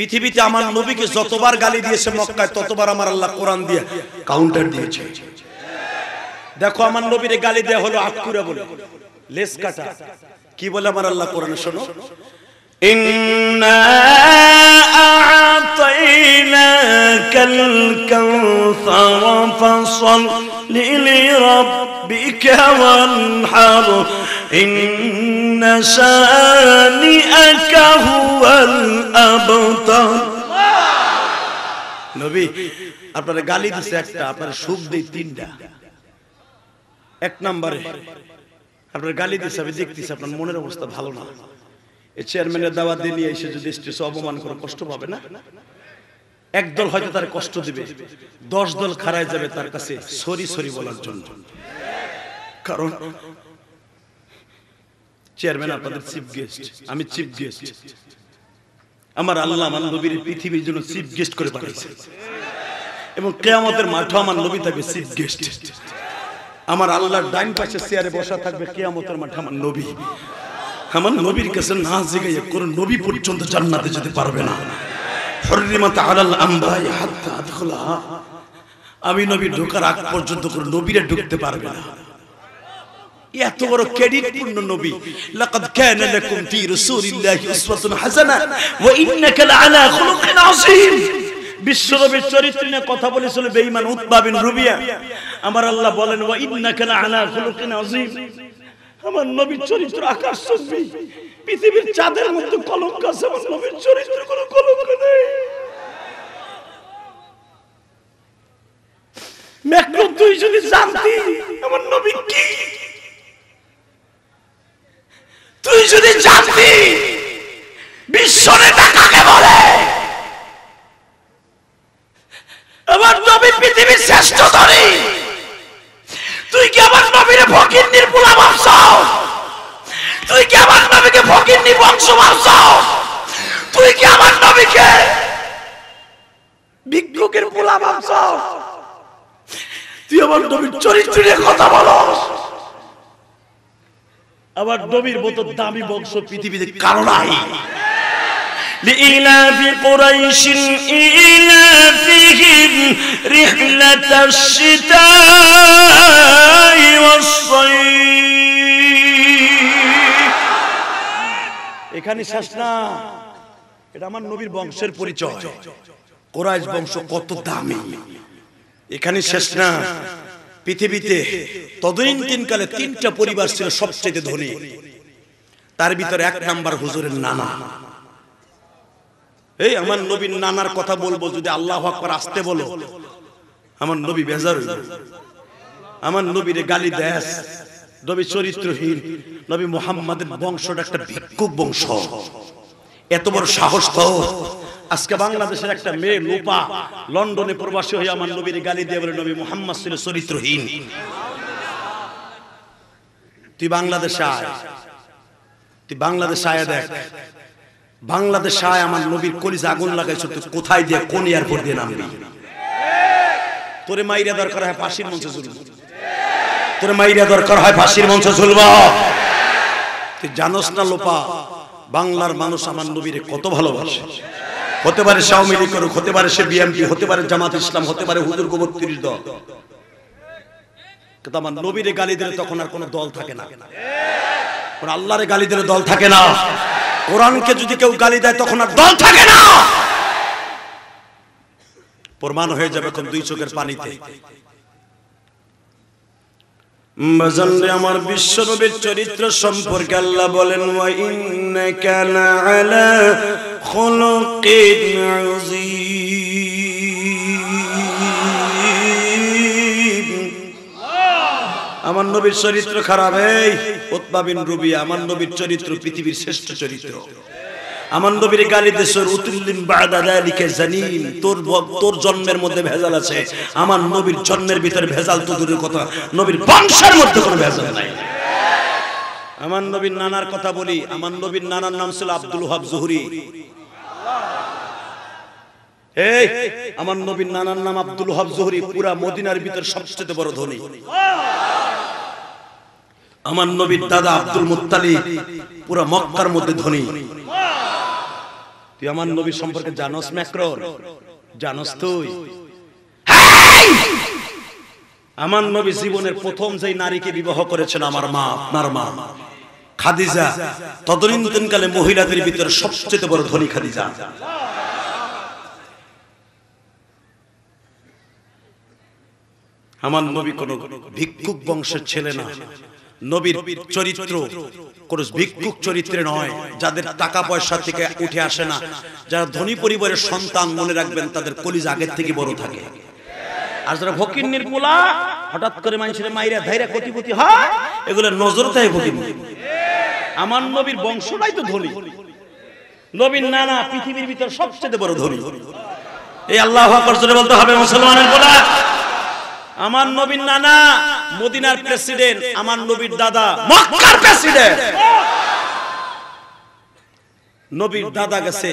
পৃথিবীতে আমার নবীকে যতবার গালি দিয়েছে মক্কায়, ততবার আমার আল্লাহ কোরআন দিয়ে কাউন্টার দিয়েছে। দেখো, আমার নবীরে গালি দেয়া হলো আকুরা বলে। লেস কাটা। কি বলে আমার আল্লাহ কোরআন, শোনো? ইন্ন فصل لربك وانحر إن شانئك هو الأبتر নবী আপনারা গালি দিছে একটা আপনারা সুখ দেই তিনটা এক নম্বরে আপনার গালি দিছে আমি দেখতেছি আপনার মনের অবস্থা ভালো না এই চেয়ারম্যানের দাওয়াত দিয়ে নিয়ে এসে যদি স্টেজে অপমান করে কষ্ট পাবে না একদল হয়তো তার কষ্ট দিবে দশ দল খারায় যাবে তার কাছে সরি সরি বলার জন্য কারণ চেয়ারম্যান আপনাদের চিফ গেস্ট আমি চিফ গেস্ট আমার আল্লাহ আমার নবীর পৃথিবীর জন্য চিফ গেস্ট করে পাঠিয়েছে। এবং কেয়ামতের মাঠে আমার নবী থাকবে চিফ গেস্ট আমার আল্লাহর ডাইন পাশে চেয়ারে বসা থাকবে কেয়ামতের মাঠে আমার নবী। আমার নবীর কাছে না জিগাইয়া কোন নবী পর্যন্ত জান্নাতে যেতে পারবে না। হরিমাত আলাল আমবাই আদখুলা আমি নবী ঢোকার আগ পর্যন্ত কোন নবীরা ঢুকতে পারবে না। এত বড় ক্রেডিট পূর্ণ নবী। লাকাদ কানা লাকুম ফি রাসূলিল্লাহি উসওয়াতুন হাসানা ওয়া ইন্নাকা লাআলা খুলুকিন আযীম। বিশ্বনবীর চরিত্র নিয়ে কথা বলেছিল বেঈমান উতবা বিন রুবিয়া। আমার আল্লাহ বলেন, ওয়া ইন্নাকা লাআলা খুলুকিন আযীম। আমার নবীর চরিত্র আকাশ চুম্বি। পৃথিবীর চাঁদের মধ্যে কলঙ্ক আছে, আমার নবীর চরিত্র কোনো কলঙ্ক নেই। তুই যদি জানতি, আমার নবী কি? তুই যদি জানতি, বিশ্ব নেতা কাকে বলে? আমার নবী পৃথিবীর শ্রেষ্ঠ ধনী। তুই কি আমার নবীরে ফকির নির্মূলা ভাবছ তুই কি আমার নবীকে ফকির বংশ ভাবছ তুই কি আমার নবীকে ভিক্ষুকের পোলা ভাবছ তুই আমার নবীর চরিত্র নিয়ে কথা বলো আবার নবীর মতো দামি বংশ পৃথিবীতে কারো নাই لإلاف قريش إيلافهم رحلة الشتاء والصيف এখানে শেষ না এটা আমার নবীর বংশের পরিচয় কোরাইশ বংশ কত দামি এখানে শেষ না পৃথিবীতে তদনীন কালে তিনটা পরিবার ছিল সবচেয়ে ধনী। তার ভিতরে এক নাম্বার হুজুরের নানা। এই আমার নবীর নানার কথা বলব, যদি আল্লাহ আকবার আসতে বলো। আমার নবী বেজার আমার নবীর গালি দেশ, নবী চরিত্রহীন, নবী মোহাম্মদের বংশটা একটা ভিক্ষুক বংশ। এত বড় সাহস তো। আজকে বাংলাদেশের একটা মেয়ে লোপা, লন্ডনে প্রবাসী হয়ে আমার নবীর গালি দিয়ে বলে, নবী মোহাম্মদ ছিল চরিত্রহীন। তুই বাংলাদেশে আয়। তুই বাংলাদেশে আয় দেখ। বাংলাদেশ আয়, আমার নবীর কলিজা আগুন লাগাইছ, তুই কোথায় দিয়ে, কোন এয়ারপোর্ট দিয়ে নামবি? তোরে মাইরা দরকার হয় ফাঁসির মঞ্চে ঝুলব। তোরে মাইরা দরকার হয় ফাঁসির মঞ্চে ঝুলব। তুই জানোস না লোপা বাংলার মানুষ আমার নবীর কত ভালোবাসে। হতে পারে লীগ করুক হতে পারে সে বিএমপি হতে পারে জামাত ইসলাম, হতে পারে হুজুর গোবত্রিশ দল। কিন্তু আমার নবীরে গালি দিলে তখন আর কোনো দল থাকে না। আল্লাহরে গালি দিলে দল থাকে না। কোরআনকে যদি কেউ গালি দেয় তখন আর দল থাকে না। প্রমাণ হয়ে যাবে এখন দুই চোখের পানিতে। আমার বিশ্বনবীর চরিত্র সম্পর্কে আল্লাহ বলেন আমার নবীর চরিত্র খারাপ, এই উতবা বিন রুবিয়া, আমার নবীর চরিত্র, পৃথিবীর শ্রেষ্ঠ চরিত্র। আমার নবীর গালি দেশের উতুল্লিম বাদা যালিকা জানিন তোর তোর জন্মের মধ্যে ভেজাল আছে। আমার নবীর জন্মের ভিতরে ভেজাল তো দূরের কথা। নবীর বংশের মধ্যে কোনো ভেজাল নাই। আমার নবীর নানার কথা বলি। আমার নবীর নানার নাম ছিল আব্দুল ওহাব জহুরি। এই, আমার নবীর নানার নাম আব্দুল ওহাব জহুরি। পুরা মদিনার ভিতর সবচেয়ে বড় ধনী। আমার নবীর দাদা আব্দুল মুত্তালি পুরা মক্কার মধ্যে ধনী। তুই আমার নবী সম্পর্কে জানোস ম্যাক্রন। জানোস তুই। আমার নবী জীবনের প্রথম যেই নারীকে বিবাহ করেছেন আমার মা আপনার মা খাদিজা। তদনীন্তনকালে মহিলাদের ভিতরে সবচেয়ে বড় ধনী খাদিজা। আমার নবী কোন ভিক্ষুক বংশের ছেলে না। নবীর চরিত্র। কোন ভিক্ষুক চরিত্রে নয়, যাদের টাকা পয়সা থেকে উঠে আসে না। যারা ধনী পরিবারের সন্তান মনে রাখবেন, তাদের কলিজ আগের থেকে বড় থাকে। আর যারা ফকির নির্মূলা, হঠাৎ করে মানুষের মাইরা ধাইরা কোটিপতি হয়, এগুলো নজর দেয় ফকির আমার নবীর বংশটাই তো ধনী। নবীর নানা পৃথিবীর ভিতর সবচেয়ে বড় ধনী। এই আল্লাহ আকবার বলতে হবে মুসলমানের বলা আমার নবীর নানা, মদিনার প্রেসিডেন্ট আমার নবীর দাদা, মক্কার প্রেসিডেন্ট নবীর দাদা গেছে,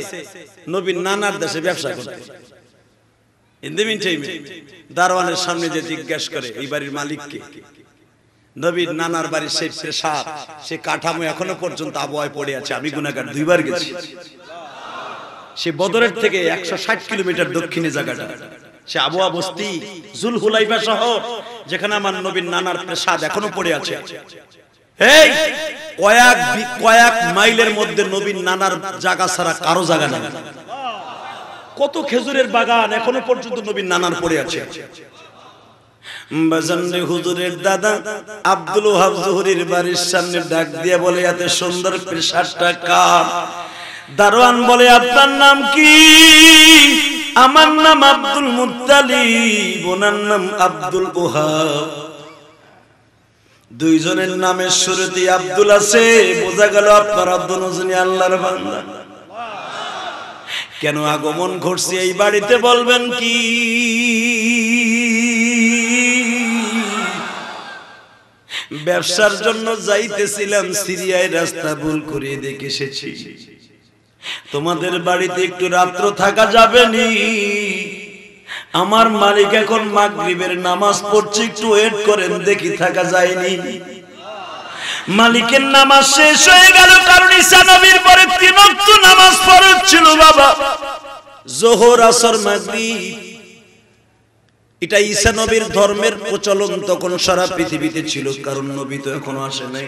নবীর নানার দেশে ব্যবসা করতে। ইন দ্য মিন দারওয়ানের সামনে যে জিজ্ঞাসা করে, এই বাড়ির মালিককে নবীর নানার বাড়ির সেই প্রেসাদ সে কাঠামো এখনও পর্যন্ত আবহাওয়ায় পড়ে আছে, আমি গুনাগার দুইবার গেছি। সে বদরের থেকে একশো ষাট কিলোমিটার দক্ষিণে জায়গাটা। সে আবহাওয়া বস্তি জুল হুলাইবা শহর যেখানে আমার নবীর নানার প্রেসাদ এখনও পড়ে আছে। এই কয়েক কয়েক মাইলের মধ্যে নবীন নানার জায়গা ছাড়া কারও জায়গা নেই। কত খেজুরের বাগান এখনও পর্যন্ত নবীন নানার পড়ে আছে। বাজানরে হুজুরের দাদা আব্দুল ওহাব জহুরির বাড়ির সামনে ডাক দিয়ে বলে এত সুন্দর পেশারটা কার? দারোয়ান বলে আপনার নাম কি? আমার নাম আব্দুল মুত্তালিব, ওনার নাম আব্দুল ওহাব। দুইজনের নামের শুরুতে আব্দুল আছে, বোঝা গেল আপনার আব্দুল হোসেন আল্লাহর বান্দা। কেন আগমন ঘটছে এই বাড়িতে বলবেন কি? ব্যবসার জন্য যাইতেছিলাম, সিরিয়ায় রাস্তা ভুল করে দেখে এসেছি। তোমাদের বাড়িতে একটু রাত্র থাকা যাবে নি আমার মালিক এখন মাগরিবের নামাজ পড়ছে, একটু ওয়েট করেন, দেখি থাকা যায়নি। মালিকের নামাজ শেষ হয়ে গেল, কারণ ঈসা নবীর পরে তিন নামাজ ফরজ ছিল, বাবা। জোহর, আসর, মাগরিব। এটা ঈসা নবীর ধর্মের প্রচলন তখন সারা পৃথিবীতে ছিল, কারণ নবী তো এখনও আসে নাই।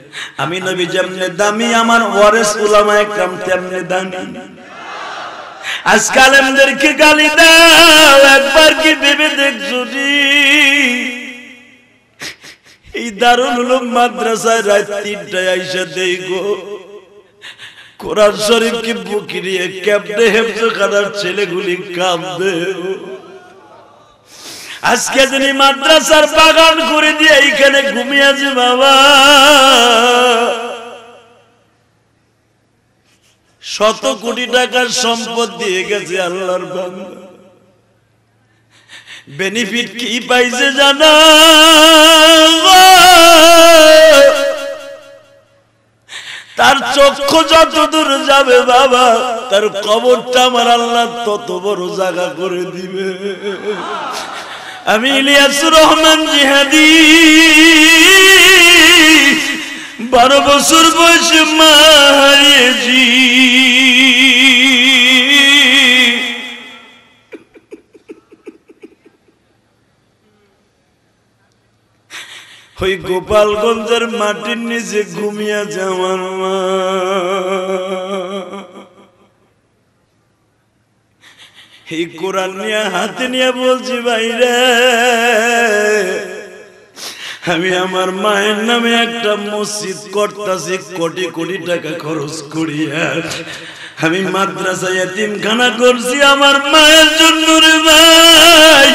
আমি নবী যেমনে দামি, আমার ওয়ারিস উলামা একরাম তেমনে দামি। আজকাল আমাদেরকে গালি দাও? একবার কি ভেবে দেখছ নি? এই দারুল উলুম মাদ্রাসায় রাত তিনটায় আইসা দেই গো। কোরআন শরীফ কি বুকি নিয়ে ক্যাপটে হেফজো খানার ছেলেগুলি কাঁদবে? আজকে যিনি মাদ্রাসার বাগান করে দিয়ে এইখানে ঘুমিয়ে আছে বাবা। শত কোটি টাকার সম্পদ দিয়ে গেছে আল্লাহর বেনিফিট কি পাইছে জানা? তার চক্ষু যত দূর যাবে বাবা তার কবরটা আমার আল্লাহ তত বড় জায়গা করে দিবে। আমি ইলিয়াসুর রহমান জিহাদি। বারো বছর বয়সে মা হারিয়েছি। ওই গোপালগঞ্জের মাটির নিচে ঘুমিয়া যাওয়ার মা। এই কোরআন নিয়ে হাতে নিয়ে বলছি ভাইরে আমি আমার মায়ের নামে একটা মসজিদ করতেছি, কোটি কোটি টাকা খরচ করিয়া। আমি মাদ্রাসায় এতিমখানা করছি আমার মায়ের জন্য রে ভাই।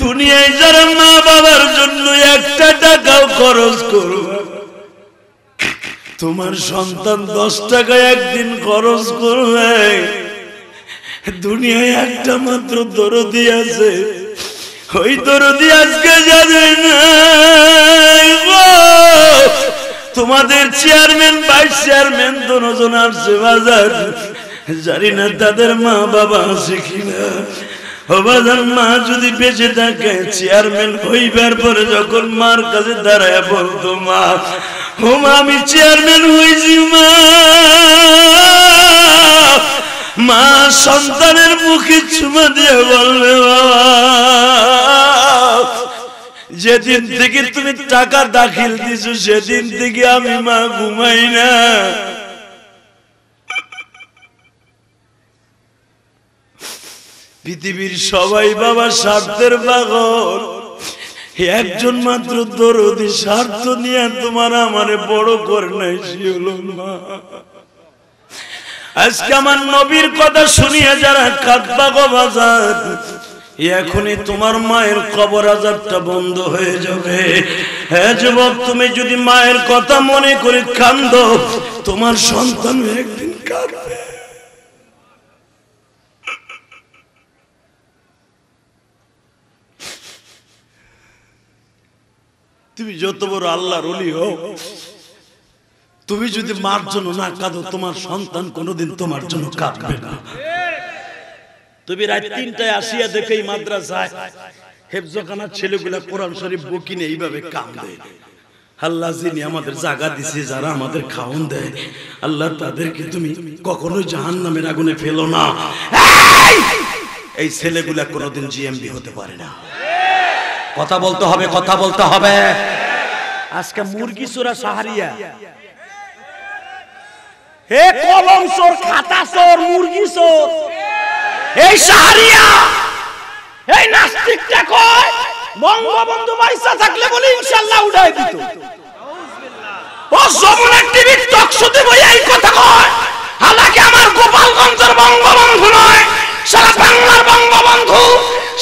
দুনিয়ায় যারা মা বাবার জন্য একটা টাকাও খরচ করব তোমার সন্তান দশ টাকা একদিন খরচ করবে। দুনিয়ায় একটা মাত্র দরদি আছে। ওই দরদি আজকে যাবে না তোমাদের চেয়ারম্যান, ভাইস চেয়ারম্যান দুজন আসছে বাজার। জানি না তাদের মা বাবা আছে কিনা। ও মা যদি বেঁচে থাকে, চেয়ারম্যান হইবার পরে যখন মার কাছে দাঁড়ায় বলতো মা ও মা আমি চেয়ারম্যান হয়েছি মা। মা সন্তানের মুখে চুমা দিয়ে বলবে যেদিন থেকে তুমি টাকা দাখিল দিছো, সেদিন থেকে আমি মা ঘুমাই না। পৃথিবীর সবাই বাবা স্বার্থের পাগল। একজন মাত্র দরদি, স্বার্থ নিয়ে তোমার আমারে বড় করে নাই সে মা। আজকে আমার নবীর কথা শুনিয়া যারা কাঁদবা গো বাজার এখনই তোমার মায়ের কবর আজাবটা বন্ধ হয়ে যাবে। হ্যাঁ যুবক, তুমি যদি মায়ের কথা মনে করে কান্দ, তোমার সন্তান একদিন কাঁদবে। তুমি যত বড় আল্লাহর অলি হও তুমি যদি মার জন্য না কাঁদো তোমার সন্তান কোনোদিন তোমার জন্য কাঁদবে না। তুমি রাত তিনটায় আসিয়া দেখে এই মাদ্রাসায় হেফজখানার ছেলেগুলা কোরআন শরীফ বকিনে এইভাবে কাঁদে। আল্লাহ যিনি আমাদের জায়গা দিছে যারা আমাদের খাওন দেয় আল্লাহ তাদেরকে তুমি কখনো জাহান নামের আগুনে ফেলো না। এই! এই ছেলেগুলা কোনোদিন জিএমবি হতে পারে না। কথা বলতে হবে কথা বলতে হবে। আজকে মুরগি চোরা সাহারিয়া। হে কলম চোর, খাতা চোর, মুরগি চোর। এই সাহারিয়া এই নাস্তিকটা কয়? বঙ্গবন্ধু মাইসা থাকলে বলে ইনশাআল্লাহ উঠাই দিত। ও যমুনা টিভি টক শোতে বই এই কথা কয়। হালাকি আমার গোপালগঞ্জের বঙ্গবন্ধু নয়, সারা বাংলার বঙ্গবন্ধু।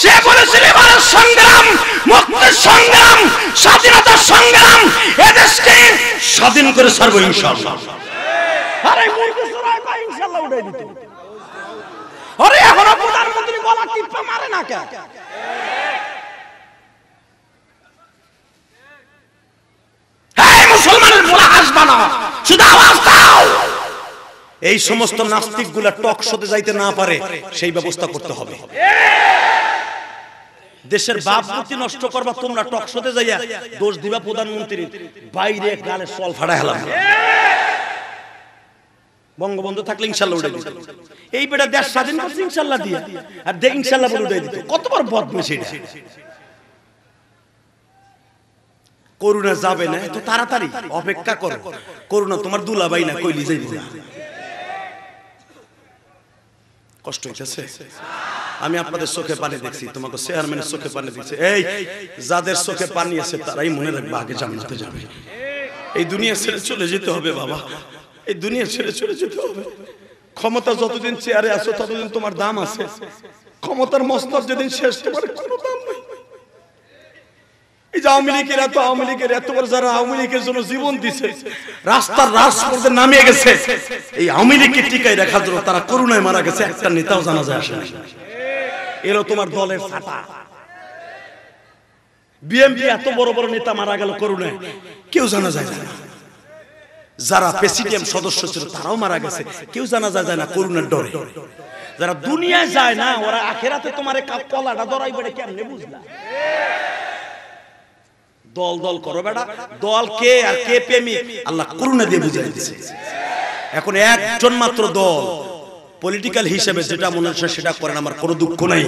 সে বলেছিল এবারের সংগ্রাম, মুক্তির সংগ্রাম, স্বাধীনতার সংগ্রাম, এদেশকে স্বাধীন করে ছাড়বো ইনশাআল্লাহ আরে মুরগি দিত। আরে প্রধানমন্ত্রী গলা মারে না কে? মুসলমানের আসবা না, শুধু আওয়াজ দাও। এই সমস্ত নাস্তিকগুলা টক শোতে যাইতে না পারে, সেই ব্যবস্থা করতে হবে। দেশের ভাবমূর্তি নষ্ট করবা, তোমরা টক শোতে যাইয়া দোষ দিবা প্রধানমন্ত্রীর। বাইরে গালে সল ফাড়া হেলাম। বঙ্গবন্ধু থাকলে ইনশাল্লাহ উঠে দিত। এই বেটা দেশ স্বাধীন করছে, ইনশাল্লাহ দিয়া। আর দে ইনশাল্লাহ বলে উঠে দিত। কতবার বদমেশ এটা? করুণা যাবে না, এত তাড়াতাড়ি? অপেক্ষা করো। করুণা তোমার দুলাবাই না, কইলি যাইব না। কষ্ট হইতেছে? আমি আপনাদের চোখে পানি দেখছি, তোমাকে চেয়ারম্যানের চোখে পানি দেখছি। এই, যাদের চোখে পানি আছে, তারাই মনে রাখবে আগে জান্নাতে যাবে। এই দুনিয়া ছেড়ে চলে যেতে হবে, বাবা। এই দুনিয়া ছেড়ে চলে যেতে হবে। ক্ষমতা যতদিন চেয়ারে আছো, ততদিন তোমার দাম আছে। ক্ষমতার মস্তক যেদিন শেষ, তোমার কোনো দাম নেই। এই যে আওয়ামী লীগের এত, আওয়ামী লীগের এত বড় যারা আওয়ামী লীগের জন্য জীবন দিছে, রাস্তার রাজপথে নামিয়ে গেছে, এই আওয়ামী লীগকে টিকাই রাখার জন্য তারা করুণায় মারা গেছে, একটা নেতাও জানা যায় আসে এলো তোমার দলের ছাতা। বিএমপি এত বড় বড় নেতা মারা গেল করুণায়, কেউ জানা যায় না যারা প্রেসিডিয়াম সদস্য ছিল তারাও মারা গেছে। কেউ জানা যায় না করুণার ডরে। যারা দুনিয়ায় যায় না ওরা আখেরাতে তোমার কলাটা ধরাই বেড়ে কেমনে বুঝলা? দল দল করো বেড়া দল কে আর কে প্রেমিক? আল্লাহ করুণা দিয়ে বুঝাই দিছে। এখন একজন মাত্র দল পলিটিক্যাল হিসেবে যেটা মনে হচ্ছে সেটা করেন আমার কোনো দুঃখ নাই।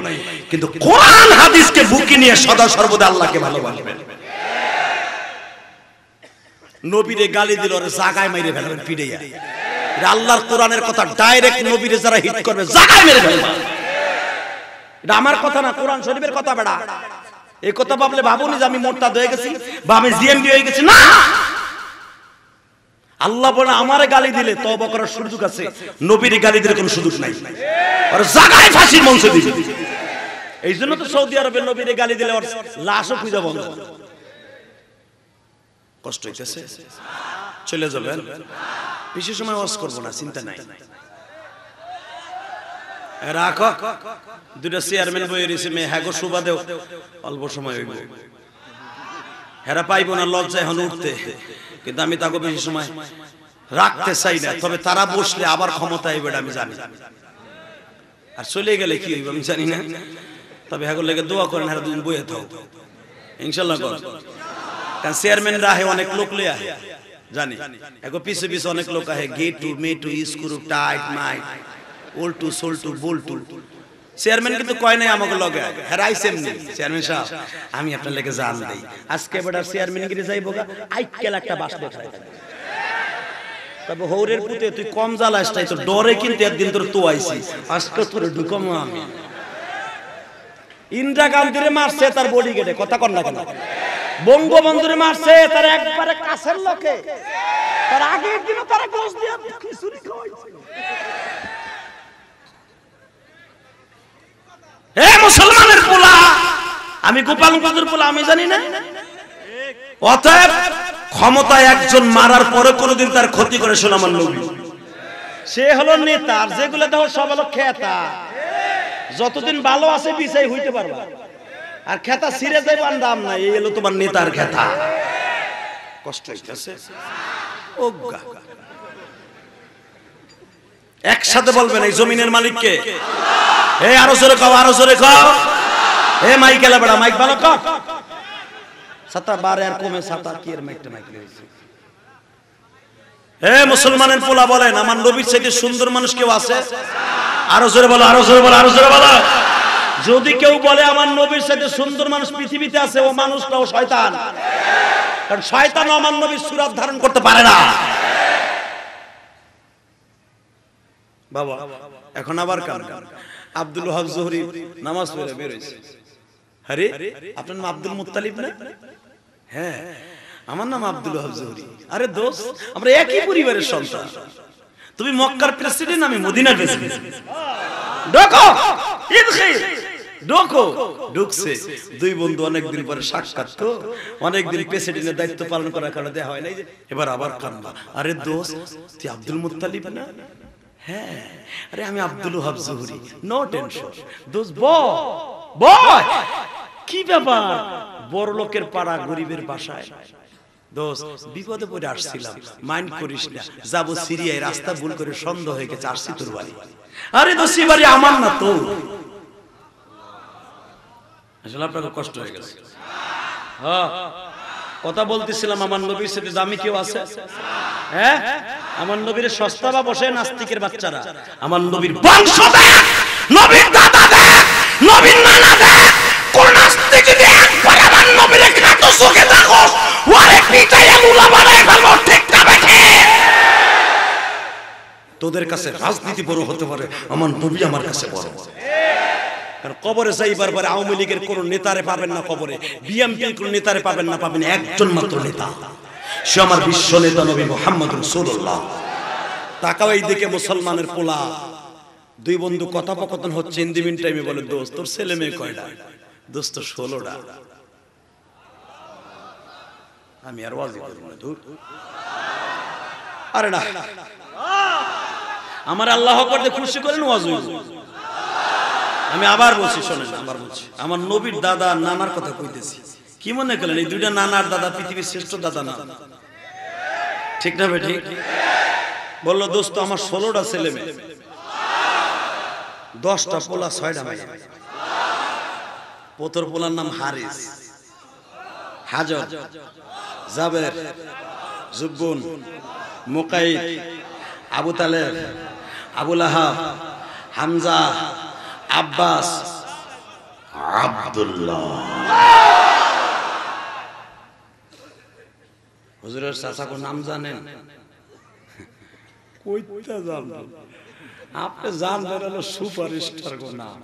কিন্তু কোরআন হাদিসকে বুকে নিয়ে সদা সর্বদা আল্লাহকে ভালোবাসবেন। নবীরে গালি দিল, ওরে জাগায় মেরে ফেলবেন পিড়েয়া এটা আল্লাহর কোরআনের কথা ডাইরেক্ট নবীরে যারা হিট করবে, জাগায় মেরে ফেলবে এটা আমার কথা না, কোরআন শরীফের কথা বেড়া। এই কথা ভাবলে ভাবুনি যে আমি মোরতাদ হয়ে গেছি, বা আমি জিএমবি হয়ে গেছি, না! আল্লাহ বলে, আমারে গালি দিলে তওবা করার সুযোগ আছে, নবীর গালি দিলে কোনো সুযোগ নাই। আর জাগায় ফাঁসির মঞ্চে দিবে এই জন্য তো সৌদি আরবে নবীর গালি দিলে ওর লাশও খুঁজে বন্ধ কষ্ট হইতেছে। চলে যাবেন। বেশি সময় ওয়াজ করব না চিন্তা নাই। রাখো। দুটা চেয়ারম্যান বই রয়েছে মেয়ে হ্যাগো শোভা অল্প সময় হইব। হেরা পাইব না লজ্জা এখন উঠতে। কিন্তু আমি তাকে বেশি সময় রাখতে চাই না। তবে তারা বসলে আবার ক্ষমতা আইবে আমি জানি। আর চলে গেলে কি হইব আমি জানি না। তবে হ্যাগো লেগে দোয়া করেন হ্যাঁ দুদিন বইয়ে থাও ইনশাল্লাহ কর। কারণ চেয়ারম্যান রাহে অনেক লোক লে আহে। জানি। এখন পিছে পিছে অনেক লোক আহে, get to may to screw tight, might all to soul to bowl to chairman কিন্তু কয় নাই আমাকে লগে হেরাইছেন চেয়ারম্যান সাহেব, আমি আপনার লেগে জান দেই। আজকে বেটা চেয়ারম্যান গিরে যাইবো গা আইকেল একটা বাস দেখাই তবে হৌরের পুতে, তুই কম জ্বালাস তাই তো, ডরে কিন্তু একদিন তোর তো আইছি আজকে তোর ঢুকমো আমি। ইন্দিরা গান্ধীরে মারছে তার বডি গেটে কথা কন না কেন? বঙ্গবন্ধুরে মারছে, তার একবারে কাছের লোকে। তার আগের দিনও তারা গোস দিয়ে খিচুড়ি হে মুসলমানের পোলা, আমি পোলা, আমি জানি না। অতএব ক্ষমতায় একজন মারার পরে কোনোদিন তার ক্ষতি করে শোনামান নবী। সে হলো নেতা যেগুলো দেখো সব হলো খেতা। যতদিন ভালো আছে বিছাই হইতে পারবা। আর খেতা ছিঁড়ে যাইবার দাম নাই এই হলো তোমার নেতার খেতা। কষ্ট হইতেছে। একসাথে বলবেন এই জমিনের মালিককে। এ আরও জোরে খাও আরও জোরে খাও এ মাইক এলা বেড়া মাইক ভালো খাও সাতা বারে আর কমে সাতা কি এর মাইকটা মাইক লেগেছে হে মুসলমানের পোলা বলেন আমার নবীর চাইতে সুন্দর মানুষ কেউ আছে? আরও জোরে বলো আরও জোরে বলো আরও জোরে বলো। যদি কেউ বলে আমার নবীর সাথে সুন্দর মানুষ পৃথিবীতে আছে, ও মানুষটাও শয়তান। কারণ শয়তান আমার নবীর সুরাত ধারণ করতে পারে না। বাবা, এখন আবার কান? আব্দুল ওহাব জোহরি নামাজ পড়ে বের হইছে আরে, আপনার নাম আব্দুল মুত্তালিব না? হ্যাঁ আমার নাম আব্দুল ওহাব জোহরি। আরে দোস্ত, আমরা একই পরিবারের সন্তান। তুমি মক্কার প্রেসিডেন্ট, আমি মদিনার প্রেসিডেন্ট। ঢোকো! ইদখিল ঢোকো। ঢুকছে। দুই বন্ধু অনেকদিন পরে সাক্ষাৎ তো। অনেকদিন প্রেসিডেন্টের দায়িত্ব পালন করার কারণে দেওয়া হয় নাই যে এবার আবার কান্না। আরে দোস্ত তুই আব্দুল মুত্তালিব না? হ্যাঁ। আরে আমি Abdul Wahab Zahuri. No tension boy boy. কি ব্যাপার? বড় লোকের পাড়া গরিবের বাসায়। দোস্ত বিপদে পড়ে আসছিলাম। মাইন্ড করিস না। যাব সিরিয়ায় রাস্তা ভুল করে সন্দেহ হয়ে গেছে। আসছি তোর বাড়ি। আরে দোষী বাড়ি আমার না তো কষ্ট হয়ে গেছে। হ্যাঁ কথা বলতেছিলাম, আমার নবীর সাথে দামি কেউ আছে? হ্যাঁ? আমার নবীর সস্তা বা বসে নাস্তিকের বাচ্চারা। আমার নবীর বংশ নবীর দাদা নবীর নানা কোন নাস্তিক আমার নবীর ওরে বানায় ফেলব, ঠিক না বেঠে? তোদের কাছে রাজনীতি বড় হতে পারে, আমার নবী আমার কাছে বড়। কারণ কবরে যাইবার পরে আওয়ামী লীগের কোন নেতারে পাবেন না কবরে, বিএমপির কোন নেতারে পাবেন না, পাবেন একজন মাত্র নেতা। সে আমার বিশ্ব নেতা নবী মোহাম্মদ রসুল্লাহ তাকাও এই দিকে মুসলমানের পোলা। দুই বন্ধু কথোপকথন হচ্ছে ইন দিমিন টাইমে বলে, দোস্ত, তোর ছেলে মেয়ে কয়টা? দোস্ত, ষোলোটা। আমি আর ওয়াজি করব না, ধুর। আরে না। আমার আল্লাহ করতে খুশি করেন, ওয়াজ আমি আবার বলছি, শোনেন, আবার বলছি। আমার নবীর দাদা নানার কথা কইতেছি। কি মনে করলেন, এই দুইটা নানার দাদা পৃথিবীর শ্রেষ্ঠ দাদা না? ঠিক না বে ঠিক? বলল, দোস্ত, আমার ষোলোটা ছেলে মেয়ে। দশটা পোলা, ছয়টা মেয়ে। পোতর পোলার নাম হারিস। হাজর, জাবের, জুব্বুন মুকাইদ আবু তালেব আবুল আহাব হামজা আব্বাস। আব্দুল্লাহ। হুজুরের চাচা নাম জানেন? কইতে জানবেন আপনি জানবেন হলো সুপারস্টার গো নাম।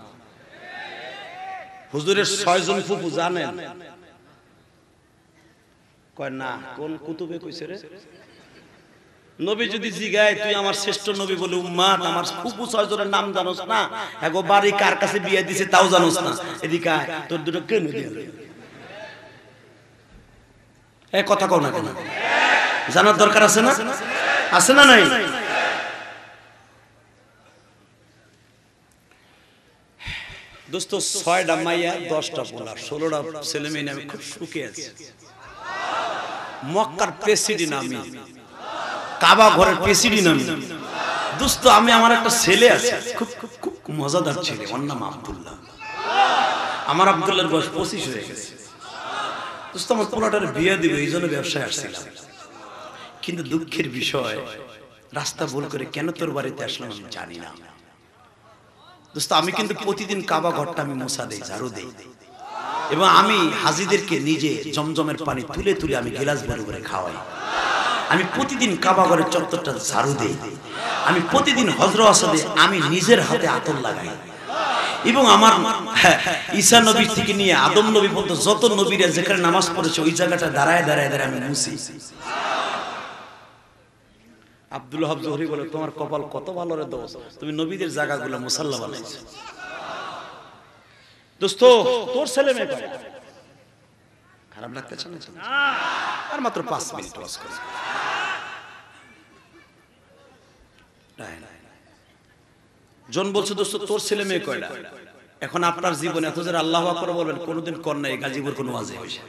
হুজুরের ছয়জন ফুপু জানেন? কয় না কোন কুতুবে কইছে রে? নবী যদি জিগায়, তুই আমার শ্রেষ্ঠ নবী বলে উম্মাত, আমার ফুপু ছয়জনের নাম জানোস না? এগো বাড়ি কার কাছে বিয়ে দিছে তাও জানোস না? এদিকে তোর দুটো কেন এ, কথা কও না কেন? জানার দরকার আছে না? আছে না নাই? দোস্ত, ছয়টা মাইয়া, দশটা পোলা, ষোলোটা ছেলে মেয়ে আমি খুব সুখে আছি। মক্কার প্রেসিডেন্ট আমি। কাবা ঘরের প্রেসিডেন্ট আমি দোস্ত, আমি আমার একটা ছেলে আছে, খুব খুব খুব মজাদার ছেলে, ওর নাম আব্দুল্লাহ। আমার আব্দুল্লাহর বয়স পঁচিশ হয়ে গেছে। দোস্ত, আমার পোলাটার বিয়ে দিবে, এই জন্য ব্যবসায় আসছিলাম। কিন্তু দুঃখের বিষয়, রাস্তা ভুল করে কেন তোর বাড়িতে আসলাম আমি জানি না। দোস্ত, আমি কিন্তু প্রতিদিন কাবা ঘরটা আমি মোছা দেই, ঝাড়ু দেই। এবং আমি হাজিদেরকে নিজে জমজমের পানি তুলে তুলে আমি গিলাস ভরে ভরে খাওয়াই। আমি প্রতিদিন কাবাগরের চত্বরটা ঝাড়ু দেই। আমি প্রতিদিন হজর আসাদে আমি নিজের হাতে আতর লাগাই। এবং আমার হ্যাঁ, ঈসা নবী থেকে নিয়ে আদম নবী পর্যন্ত যত নবীরা যেখানে নামাজ পড়েছে ওই জায়গাটা দাঁড়ায় দাঁড়ায় দাঁড়ায় আমি মুছি। আব্দুল হাব জহরি বলে তোমার কপাল কত ভালো রে দোস্ত? তুমি নবীদের জায়গাগুলো মুসাল্লা বানাইছো। দোস্ত তোর ছেলে মেয়ে? খারাপ লাগতেছে না আর মাত্র পাঁচ মিনিট ওয়াজ করে। জন বলছে দোস্ত তোর ছেলে মেয়ে কয়টা? এখন আপনার জীবনে এত যারা আল্লাহ করে বলবেন কোনোদিন কর নাই গাজীপুর কোনো ওয়াজে হয়েছে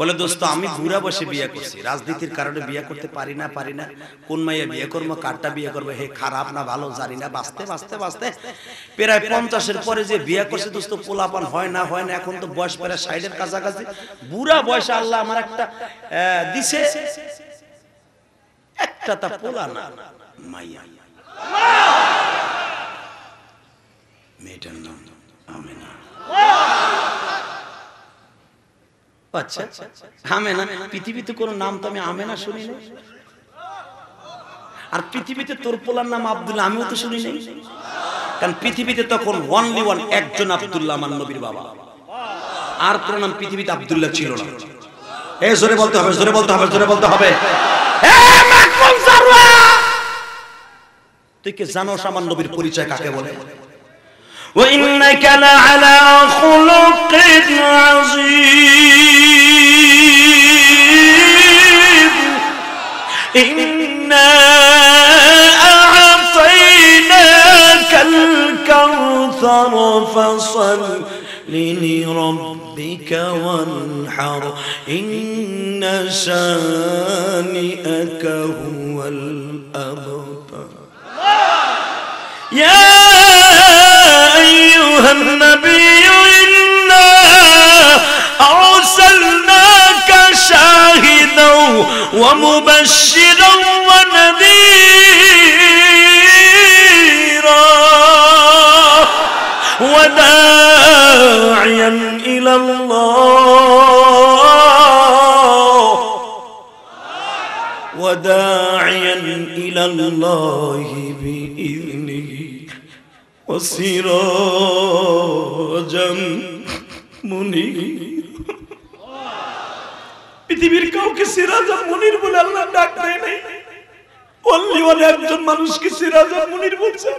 বলে দোস্ত আমি বুড়া বসে বিয়ে করছি। রাজনীতির কারণে বিয়ে করতে পারি না পারি না। কোন মাইয়া বিয়ে করব কারটা বিয়ে করব হে খারাপ না ভালো জানি না বাঁচতে বাঁচতে বাঁচতে। প্রায় পঞ্চাশের পরে যে বিয়ে করছে দোস্ত পোলাপান হয় না হয় না এখন তো বয়স প্রায় ষাটের কাছাকাছি। বুড়া বয়সে আল্লাহ আমার একটা দিছে। একটা তা পোলা না মাইয়া। মেয়েটার নাম আমেনা। আচ্ছা আমেনা পৃথিবীতে কোনো নাম তো আমি আমেনা শুনি নাই আর পৃথিবীতে তোর পোলার নাম আব্দুল্লাহ আমিও তো শুনি নাই কারণ পৃথিবীতে তখন ওয়ানলি ওয়ান একজন আব্দুল্লাহ আমার নবীর বাবা আর তোর নাম পৃথিবীতে আব্দুল্লাহ ছিল না এ জোরে বলতে হবে জোরে বলতে হবে জোরে বলতে হবে এ মাকবুল সারওয়া! তুই কি জানোস আমার নবীর পরিচয় কাকে বলে وإنك لعلى خلق عظيم إنا أعطيناك الكوثر فصل لربك وانحر إن شانئك هو الأبتر ومبشرا ونذيرا وداعيا إلى الله وداعيا إلى الله بإذنه وسراجا منيرا. পৃথিবীর কাউকে সিরাজা মুনির বলে আল্লাহ ডাক দেয় নাই। অনলি ওয়ান একজন মানুষকে সিরাজা মুনির বলছে।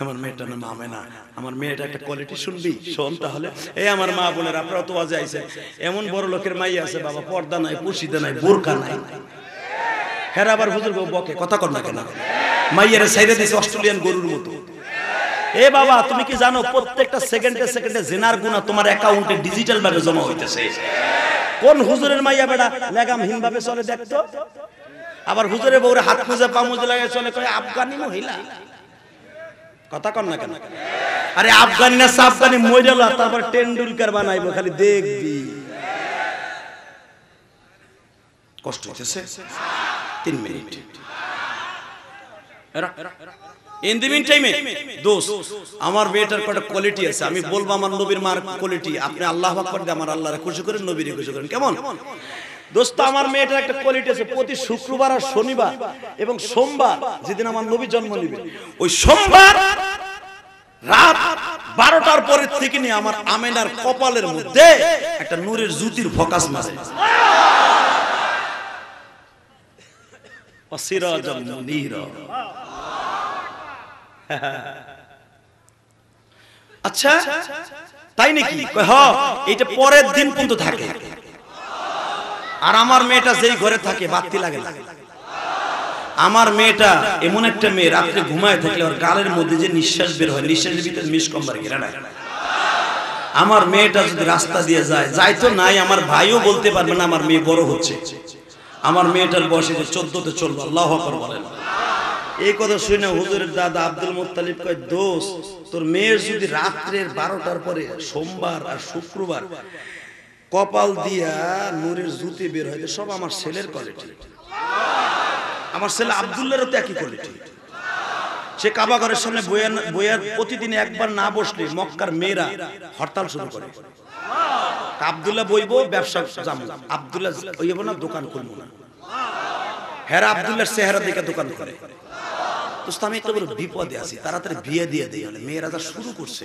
আমার মেয়েটার নাম আমেনা। আমার মেয়েটা একটা কোয়ালিটি শুনবি? শোন তাহলে। এই আমার মা বোনের, আপনারা তো আজ এমন বড় লোকের মাই আছে, বাবা, পর্দা নাই পুশিদা নাই, বোরকা নাই। হেরা আবার হুজুর বকে, কথা কর না কেন? মাইয়ের সাইরে দিছে অস্ট্রেলিয়ান গরুর মতো। এ বাবা, তুমি কি জানো প্রত্যেকটা সেকেন্ডে সেকেন্ডে জেনার গুণা তোমার অ্যাকাউন্টে ডিজিটাল ভাবে জমা হইতেছে। কোন হুজুরের মাইয়া বেড়া লেগাম হিম ভাবে চলে দেখতো? আবার হুজুরের বউরে হাত খুঁজে পা মুজে লাগে চলে কয়, আফগানি মহিলা? কথা কর না কেন? আরে আফগানি না, সাফগানি মইরাল তারপর টেন্ডুলকার বানাইবো, খালি দেখবি। কষ্ট হইতেছে? তিন মিনিট। মিন কোয়ালিটি আছে। আমি বলব আমার নবীর মার কোয়ালিটি আপনি আল্লাহ আমার খুশি করেন খুশি করেন। কেমন? দোস্ত, আমার মেয়েটার একটা কোয়ালিটি আছে। প্রতি শুক্রবার আর শনিবার এবং সোমবার যেদিন আমার নবী জন্ম ওই সোমবার রাত বারোটার পরের থেকে নিয়ে আমার আমেনার কপালের মধ্যে একটা নূরের জুতির ফোকাস মারে। আচ্ছা তাই নাকি? কয়, হ এটা পরের দিন পর্যন্ত থাকে। আর আমার মেয়েটা যেই ঘরে থাকে বাতি লাগে না। আমার মেয়েটা এমন একটা মেয়ে রাত্রে ঘুমায় থাকলে ওর গালের মধ্যে যে নিঃশ্বাস বের হয় নিঃশ্বাসের ভিতরে মিস কম্বার গেরা না আমার মেয়েটা যদি রাস্তা দিয়ে যায় যাই তো নাই আমার ভাইও বলতে পারবে না আমার মেয়ে বড় হচ্ছে। আমার মেয়েটার বয়সে যে চোদ্দতে চলবো, আল্লাহ বলেন। এই কথা শুনে হুজুরের দাদা আব্দুল মুত্তালিব কয় দোষ তোর মেয়ের যদি রাত্রের বারোটার পরে সোমবার আর শুক্রবার কপাল দিয়া নূরের জুতি বের হয় সব আমার ছেলের কোয়ালিটি আমার ছেলে আবদুল্লারও তো একই কোয়ালিটি সে কাবা ঘরের সামনে বইয়ার বইয়ার প্রতিদিন একবার না বসলে মক্কার মেয়েরা হরতাল শুরু করে। আব্দুল্লাহ বইবো, ব্যবসা যাব আব্দুল্লাহ না, দোকান খুলবো না। হ্যাঁ আব্দুল্লাহর চেহারা দেখে দোকান করে। আমি একটা বড় বিপদে আছি, তাড়াতাড়ি বিয়ে দিয়ে হলে। মেয়েরা যা শুরু করছে।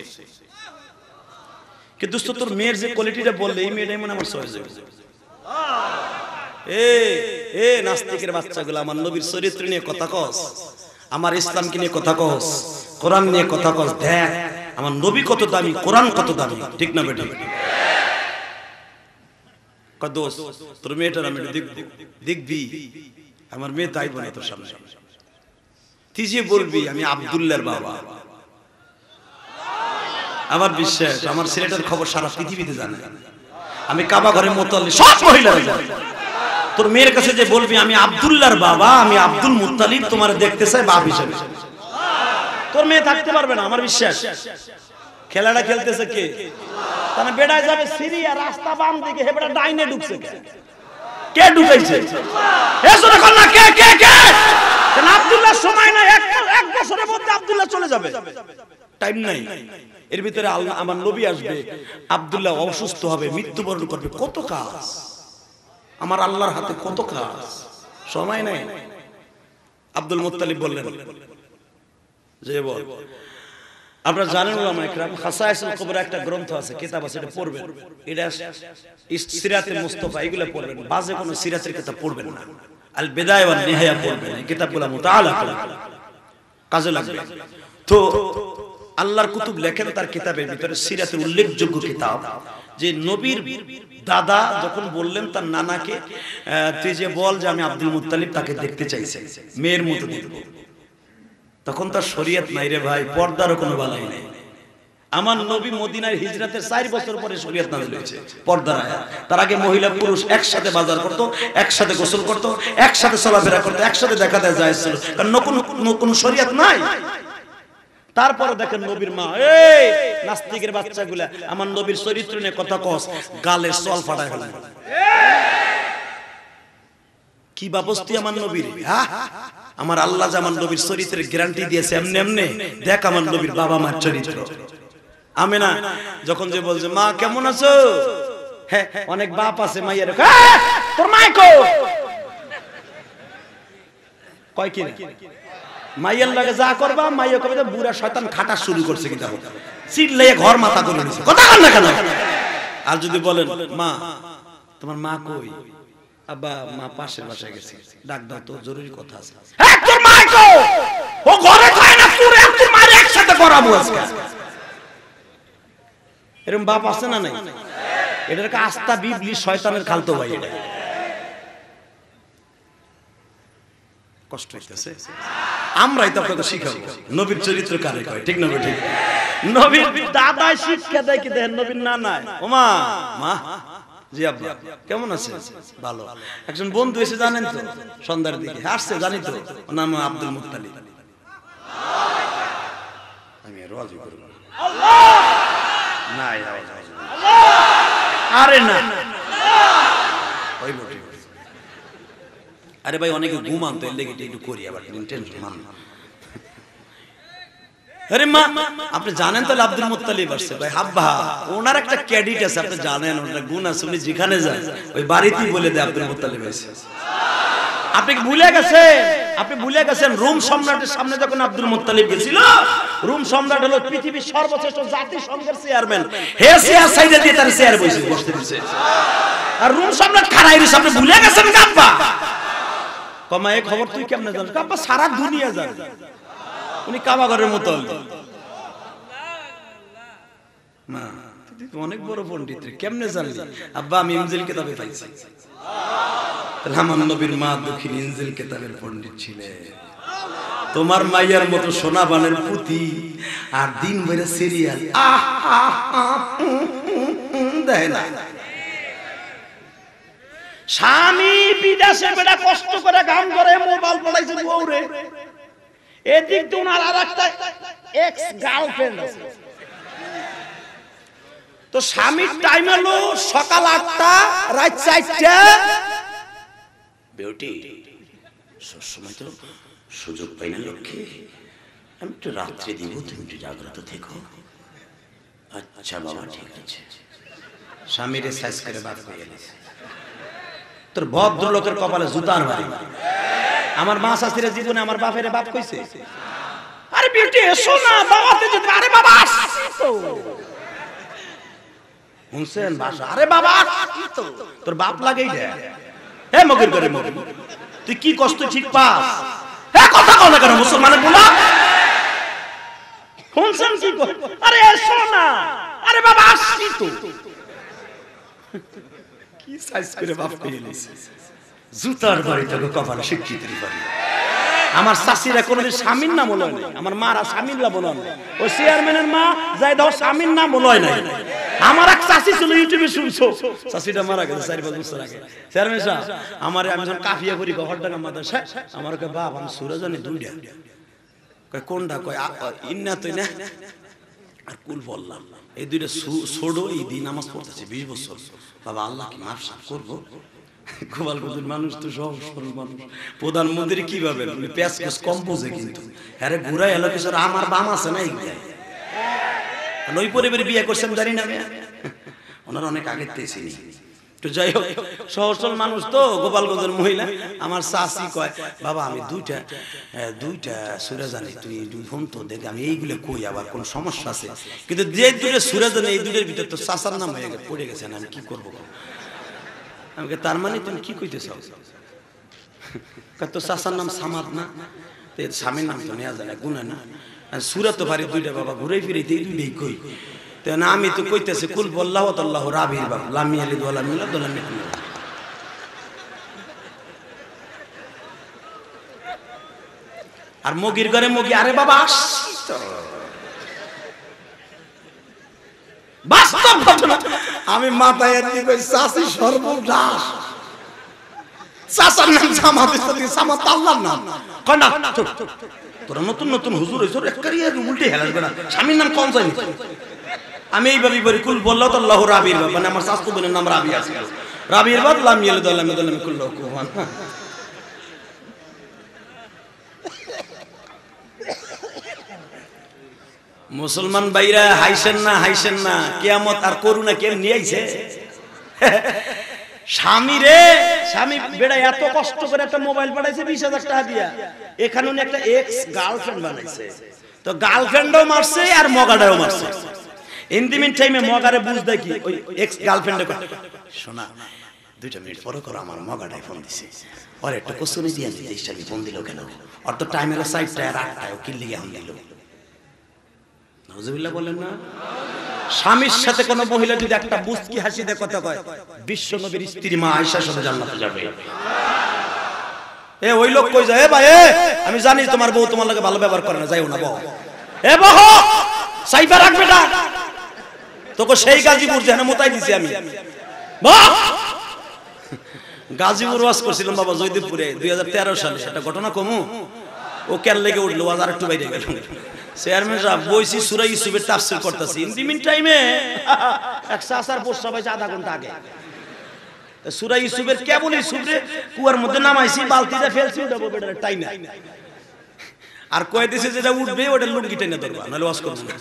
কিন্তু তোর মেয়ের যে কোয়ালিটিটা বললে, এই মেয়েটাই মনে আমার সহজ এ নাস্তিকের বাচ্চাগুলো, আমার নবীর চরিত্র নিয়ে কথা কস, আমার ইসলামকে নিয়ে কথা কস, কোরআন নিয়ে কথা কস, দেখ, আমার নবী কত দামি, কোরআন কত দামি, ঠিক না বেটি তোর আমি দেখব। দেখবি? আমার মেয়ে তাই বলে তোর সামনে। তুই যে বলবি, আমি আব্দুল্লাহর বাবা। আমার বিশ্বাস, আমার ছেলেটার খবর সারা পৃথিবীতে জানে। আমি কাবা ঘরে মোতাল্লি সব মহিলারা তোর মেয়ের কাছে যে বলবি, আমি আব্দুল্লাহর বাবা, আমি আব্দুল মুত্তালিব, তোমার দেখতে চাই বাপ হিসেবে। তোর মেয়ে থাকতে পারবে না, আমার বিশ্বাস। খেলাটা খেলতেছে কে? তাহলে বেড়ায় যাবে সিরিয়া, রাস্তা বাম দিকে হে বেটা ডাইনে ঢুকছে কে? কে ঢুকাইছে? কে কে কে? কেন আব্দুল্লাহ সময় নাই এক বছরের মধ্যে আব্দুল্লাহ চলে যাবে। টাইম নাই। এর ভিতরে আল্লাহ, আমার নবী আসবে, আব্দুল্লাহ অসুস্থ হবে, মৃত্যুবরণ করবে। কত কাজ? আমার আল্লাহর হাতে কত কাজ? সময় নাই। আব্দুল মুত্তালিব বললেন, যে বল আপনারা জানেন ওলামা ইকরাম খাসায়েসুল কুবরা একটা গ্রন্থ আছে, কিতাব আছে, এটা পড়বেন। এটা সিরাতে মুস্তাফা, এগুলো পড়বেন। বাজে কোনো সিরাতের কিতাব পড়বেন না। আল বিদায় ওয়ান নিহায়া পড়বেন, এই কিতাবগুলো মুতাআলা কাজে লাগবে। তো আল্লাহর কুতুব লেখেন তার কিতাবের ভিতরে সিরাতের উল্লেখযোগ্য কিতাব, যে নবীর দাদা যখন বললেন তার নানাকে তুই যে বল যে আমি আব্দুল মুত্তালিব তাকে দেখতে চাইছে, মেয়ের মতো দেখব। তখন তার শরীয়ত নাই রে ভাই, পর্দারও কোনো বালাই নেই। আমার নবী মদিনার হিজরাতের চার বছর পরে শরীয়ত নাজিল হয়েছে, পর্দার আয়াত। তার আগে মহিলা পুরুষ একসাথে বাজার করত, একসাথে গোসল করত, একসাথে চলাফেরা করত, একসাথে দেখা দেয় যায় ছিল। কারণ নতুন নতুন শরীয়ত নাই। তারপরে দেখেন নবীর মা, এই নাস্তিকের বাচ্চাগুলা, আমার নবীর চরিত্র নিয়ে কথা কস, গালে চল ফাটায় ফেলে কি বাবস্তি আমার নবীর? হ্যাঁ? আমার আল্লাহ আমার নবীর চরিত্রের গ্যারান্টি দিয়েছে এমনি এমনি। দেখ আমার নবীর বাবা মার চরিত্র। আমি না যখন যে বলছে মা কেমন আছো? হ্যাঁ অনেক বাপ আছে মাইয়ের। "হ্যাঁ, তোর কো কয় কি মাইয়ের লাগে যা করবা মাইয়া কবে বুড়া শয়তান খাটা শুরু করছে কি দেখো চিল্লে ঘর মাথা করে কথা কন না কেন? আর যদি বলেন মা তোমার মা কই? আব্বা মা পাশের বাসায় গেছে। ডাক দাও তো জরুরি কথা আছে। তোর মা কো ও ঘরে খায় না তোর আর তোর মায়ের একসাথে করাবো আজকে। এরকম বাপ আছে না নাই? এটার কা আস্থা বিবলি শয়তানের খালতো ভাই এটা। কষ্ট হইতেছে। আমরাই তো আপনাকে শিখাবো। নবীর চরিত্র কারে কয় ঠিক না ঠিক নবীর দাদাই শিক্ষা দেয় কি দেখেন নবীর না নাই ওমা মা। জি কেমন ভালো একজন বন্ধু এসে জানেন সন্ধ্যার দিকে আসছে তো নাম আমি না। আরে। আরে ভাই, অনেকে ঘুমান তো এর লেগে একটু করি, আবার টেনশন। আপনি জানেন তাহলে আব্দুল মুত্তালিব আসছে। ভাই হাব্বা, ওনার একটা ক্রেডিট আছে, আপনি জানেন, ওনার গুণ আছে, উনি যেখানে যান, ওই বাড়িতেই বলে দেয় আব্দুল মুত্তালিব আপনি ভুলে গেছেন? আপনি ভুলে গেছেন, রোম সম্রাটের সামনে যখন আব্দুল মুত্তালিব গেছিল, রোম সম্রাট হলো পৃথিবীর সর্বশ্রেষ্ঠ জাতিসংঘের চেয়ারম্যান হে চেয়ার সাইডে দিয়ে তার চেয়ার বসে, বসতে দিছে। আর রোম সম্রাট খারাই আপনি ভুলে গেছেন কাপ্পা কমা এই খবর তুই কেমনে জানিস কাপ্পা সারা দুনিয়া জানে। উনি কাবাগরের মতো। অনেক বড় পন্ডিত রে, কেমনে জানলি? আব্বা, আমি ইনজিল কিতাবে পাইছি। নবীর মা দক্ষিণ ইনজিল কিতাবের পণ্ডিত ছিলেন তোমার মাইয়ার মতো সোনা বানের পুঁতি আর দিন ভরে সিরিয়াল। দেয় না। স্বামী বিদেশে বেটা কষ্ট করে গান করে, মোবাইল এদিক দিয়ে ওনার আর একটা এক্স গার্লফ্রেন্ড আছে। তো স্বামীর টাইম হলো সকাল আটটা, রাত চারটা। বিউটি সবসময় তো সুযোগ পাই না লক্ষ্যে আমি একটু রাত্রে দিব, তুমি একটু জাগ্রত থেকো। আচ্ছা বাবা, ঠিক আছে। স্বামীরে সাইজ করে বাপ হয়ে গেলিস তোর ভদ্রলোকের কপালে জুতার বাড়ি। আমার মা শাশুড়ি জীবনে আমার বাপের বাপ কইছে, আরে বিউটি, এসো না বাবাতে যেতে আরে বাবা, আসছি শুনছেন বাসা, আরে বাবা, আসছি তোর বাপ লাগেই রে। হে মগির করে মগির। তুই কি কষ্ট ঠিক পাস? হ্যাঁ কথা কও না কেন, মুসলমানের বলা শুনছেন কি কই? আরে এসো না। আরে বাবা, আসছি তো। কি সাইজ করে বাপ পেয়ে নিছে জুতার বাড়ি তোকে কপালে শিক্ষিতের বাড়ি আমার শাশিরা কোনোদিন স্বামীর নাম বলয় নাই আমার মারা স্বামীর নাম বলয় নাই ওই চেয়ারম্যানের মা যাই দাও স্বামীর নাম বলয় নাই আমার এক চাষি ছিল ইউটিউবে শুনছো চাষিটা মারা গেছে চারি পাঁচ বছর আগে চেয়ারম্যান সাহেব আমার আমি যখন কাফিয়া করি টাকা মাদ্রাসা আমার কয় বাপ আমি দুইটা কয় কোনটা কয় ইন্না তুই না আর কুল বললাম, এই দুইটা ছোড়ো এই দিন নামাজ পড়তেছে বিশ বছর। বাবা আল্লাহ কি মাফ সাফ করব গোপালগঞ্জের মানুষ তো সহজ সরল মানুষ। প্রধানমন্ত্রী কীভাবে? প্যাস প্যাস কম বোঝে কিন্তু। হ্যাঁ ঘুরাই এলো কিছু আমার বাম আছে না এইগুলা ওই পরিবারে বিয়ে করছেন জানি না ওনার অনেক আগের থেকে চিনি। তো যাই হোক সহজ সরল মানুষ তো, গোপালগঞ্জের মহিলা। আমার শাশি কয়, বাবা, আমি দুইটা দুইটা সুরে জানি তুই ফোন তো, দেখে আমি এইগুলো কই, আবার কোন সমস্যা আছে? কিন্তু যে দুটো সুরে জানি এই দুটোর ভিতর তো চাষার নাম হয়ে গেছে, পড়ে গেছে না আমি কি করব আমাকে তার মানে তুমি কি কইতে চাও তোর চাষার নাম সামাদ না? তো, স্বামীর নাম তো নেওয়া যায় না, গুণা না। সুরাত তো পারি দুইটা, বাবা ঘুরে ফিরে দুইটাই কই। আমি তো কইতেছি, কুল বল্লাহ রাবির বাবা লামি আলি দোলা মিলা আর মগির ঘরে মগি, আরে বাবা, আসছি? আমি মাথায়। তোরা নতুন নতুন হুজুর একবারই আর উল্টে স্বামীর নাম কম জানি আমি এইভাবে বলি, কুল বলল তো আল্লাহ রাবির বাপ। মানে আমার শাস্তু বোনের নাম রাবি আছে। রাবির বাপ, লাম ইয়েলে দলাম দলাম কুল্লাহ কুহান মুসলমান ভাইরা হাইছেন না হাইছেন না, কেয়ামত আর করুণা কে নিয়ে আইছে? স্বামী রে, স্বামী বেড়া এত কষ্ট করে একটা মোবাইল পাঠাইছে, বিশ হাজার টাকা দিয়া। এখানে একটা এক্স গার্লফ্রেন্ড বানাইছে। তো গার্লফ্রেন্ডও মারছে আর মগাটাও মারছে। ইন দি মিন টাইমে মগারে বুঝ দেয় কি ওই এক্স গার্লফ্রেন্ডে শোনা দুইটা মিনিট পরে করো আমার মগাটাই ফোন দিছে। ওর একটা দিয়ে আনছি তেইশটা ফোন দিল কেন? ওর তো টাইমের সাইডটায় আর আটটায় ও কিল্লি দিল। নজরুল্লাহ বলেন না? স্বামীর সাথে কোন মহিলা যদি একটা বুস্কি হাসি দিয়ে কথা কয় বিশ্ব নবীর স্ত্রী মা আয়েশার সাথে জান্নাতে যাবে। এ ওই লোক কই যায়? এ ভাই আমি জানি তোমার বউ তোমার লাগে ভালো ব্যবহার করে না যাইও না বউ এ বহ! সাইফা রাখ বেটা। তোকে সেই গাজীপুর যেন মোতাই দিছি আমি! গাজীপুর ওয়াজ করছিলাম বাবা জয়দেবপুরে, দুই সালে। একটা ঘটনা কমু? ও কেন লেগে উঠল? আজ আর একটু বাইরে গেল। চেয়ারম্যান সাহেব, বইছি সুরাই করতেছি। টাইমে এক আধা ঘণ্টা আগে। সুরাই ইউসুফের কেবল ইউসুফরে কুয়ার মধ্যে নামাইছি বালতিটা ফেলছি উঠাবো আর কয়ে দিছে যেটা উঠবে, ওটা লুঙ্গি টেনে ধরবা, নাহলে না।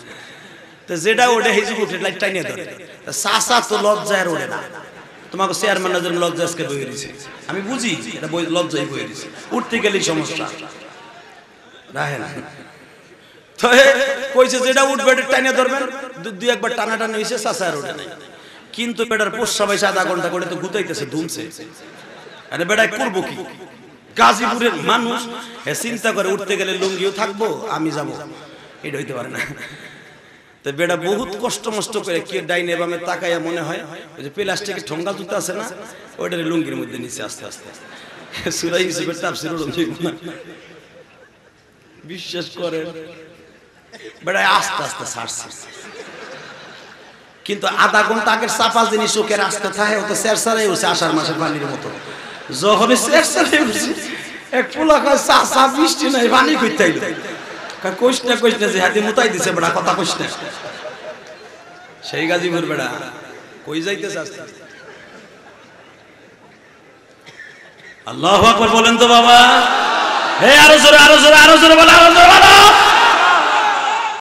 যেটা ওটা হিজুক উঠে লাইট টাইনে ধরে। সাসা তো লজ্জায় ওঠে না। তোমাকে চেয়ারম্যান নাজের লজ্জা আজকে বয়ে দিছে আমি বুঝি এটা বই লজ্জাই বয়ে দিছে উঠতে গেলেই সমস্যা। রাহে না তো কইছে যেটা উঠবে এটা টাইনে ধরবেন। দুই একবার টানা হয়েছে সাসা আর ওঠে নাই। কিন্তু বেটার পোষা পয়সা আধা ঘণ্টা করে তো গুতাইতেছে, ধুমছে। আরে বেটায় করব কি? গাজীপুরের মানুষ চিন্তা করে উঠতে গেলে লুঙ্গিও থাকব, আমি যাব। এটা হইতে পারে না। তো বেটা বহুত কষ্ট মষ্ট করে কে ডাইনে বামে তাকাইয়া মনে হয় ওই যে প্লাস্টিকের ঠোঙ্গা জুতা আছে না ওইটার লুঙ্গির মধ্যে নিচে আস্তে আস্তে। সুরাই তাপসির বিশ্বাস বেটা আস্তে আস্তে ছাড়ছে। কিন্তু আধা ঘণ্টা আগের চাপা জিনিস চোখের আসতে থাকে ও তো শেরসারাই উঠছে আষাঢ় মাসের পানির মতো। যখন শেরসারাই উঠছে এক পোলা কয় চাষা বৃষ্টি নাই পানি করতে কইস না কইস না মুতাই দিছে বেড়া, কথা কইস সেই গাজীপুর বেড়া, কই আল্লাহ আকবার বলেন তো বাবা। হে আরও জোরে আরও জোরে আরও জোরে বলো আরও জোরে বলো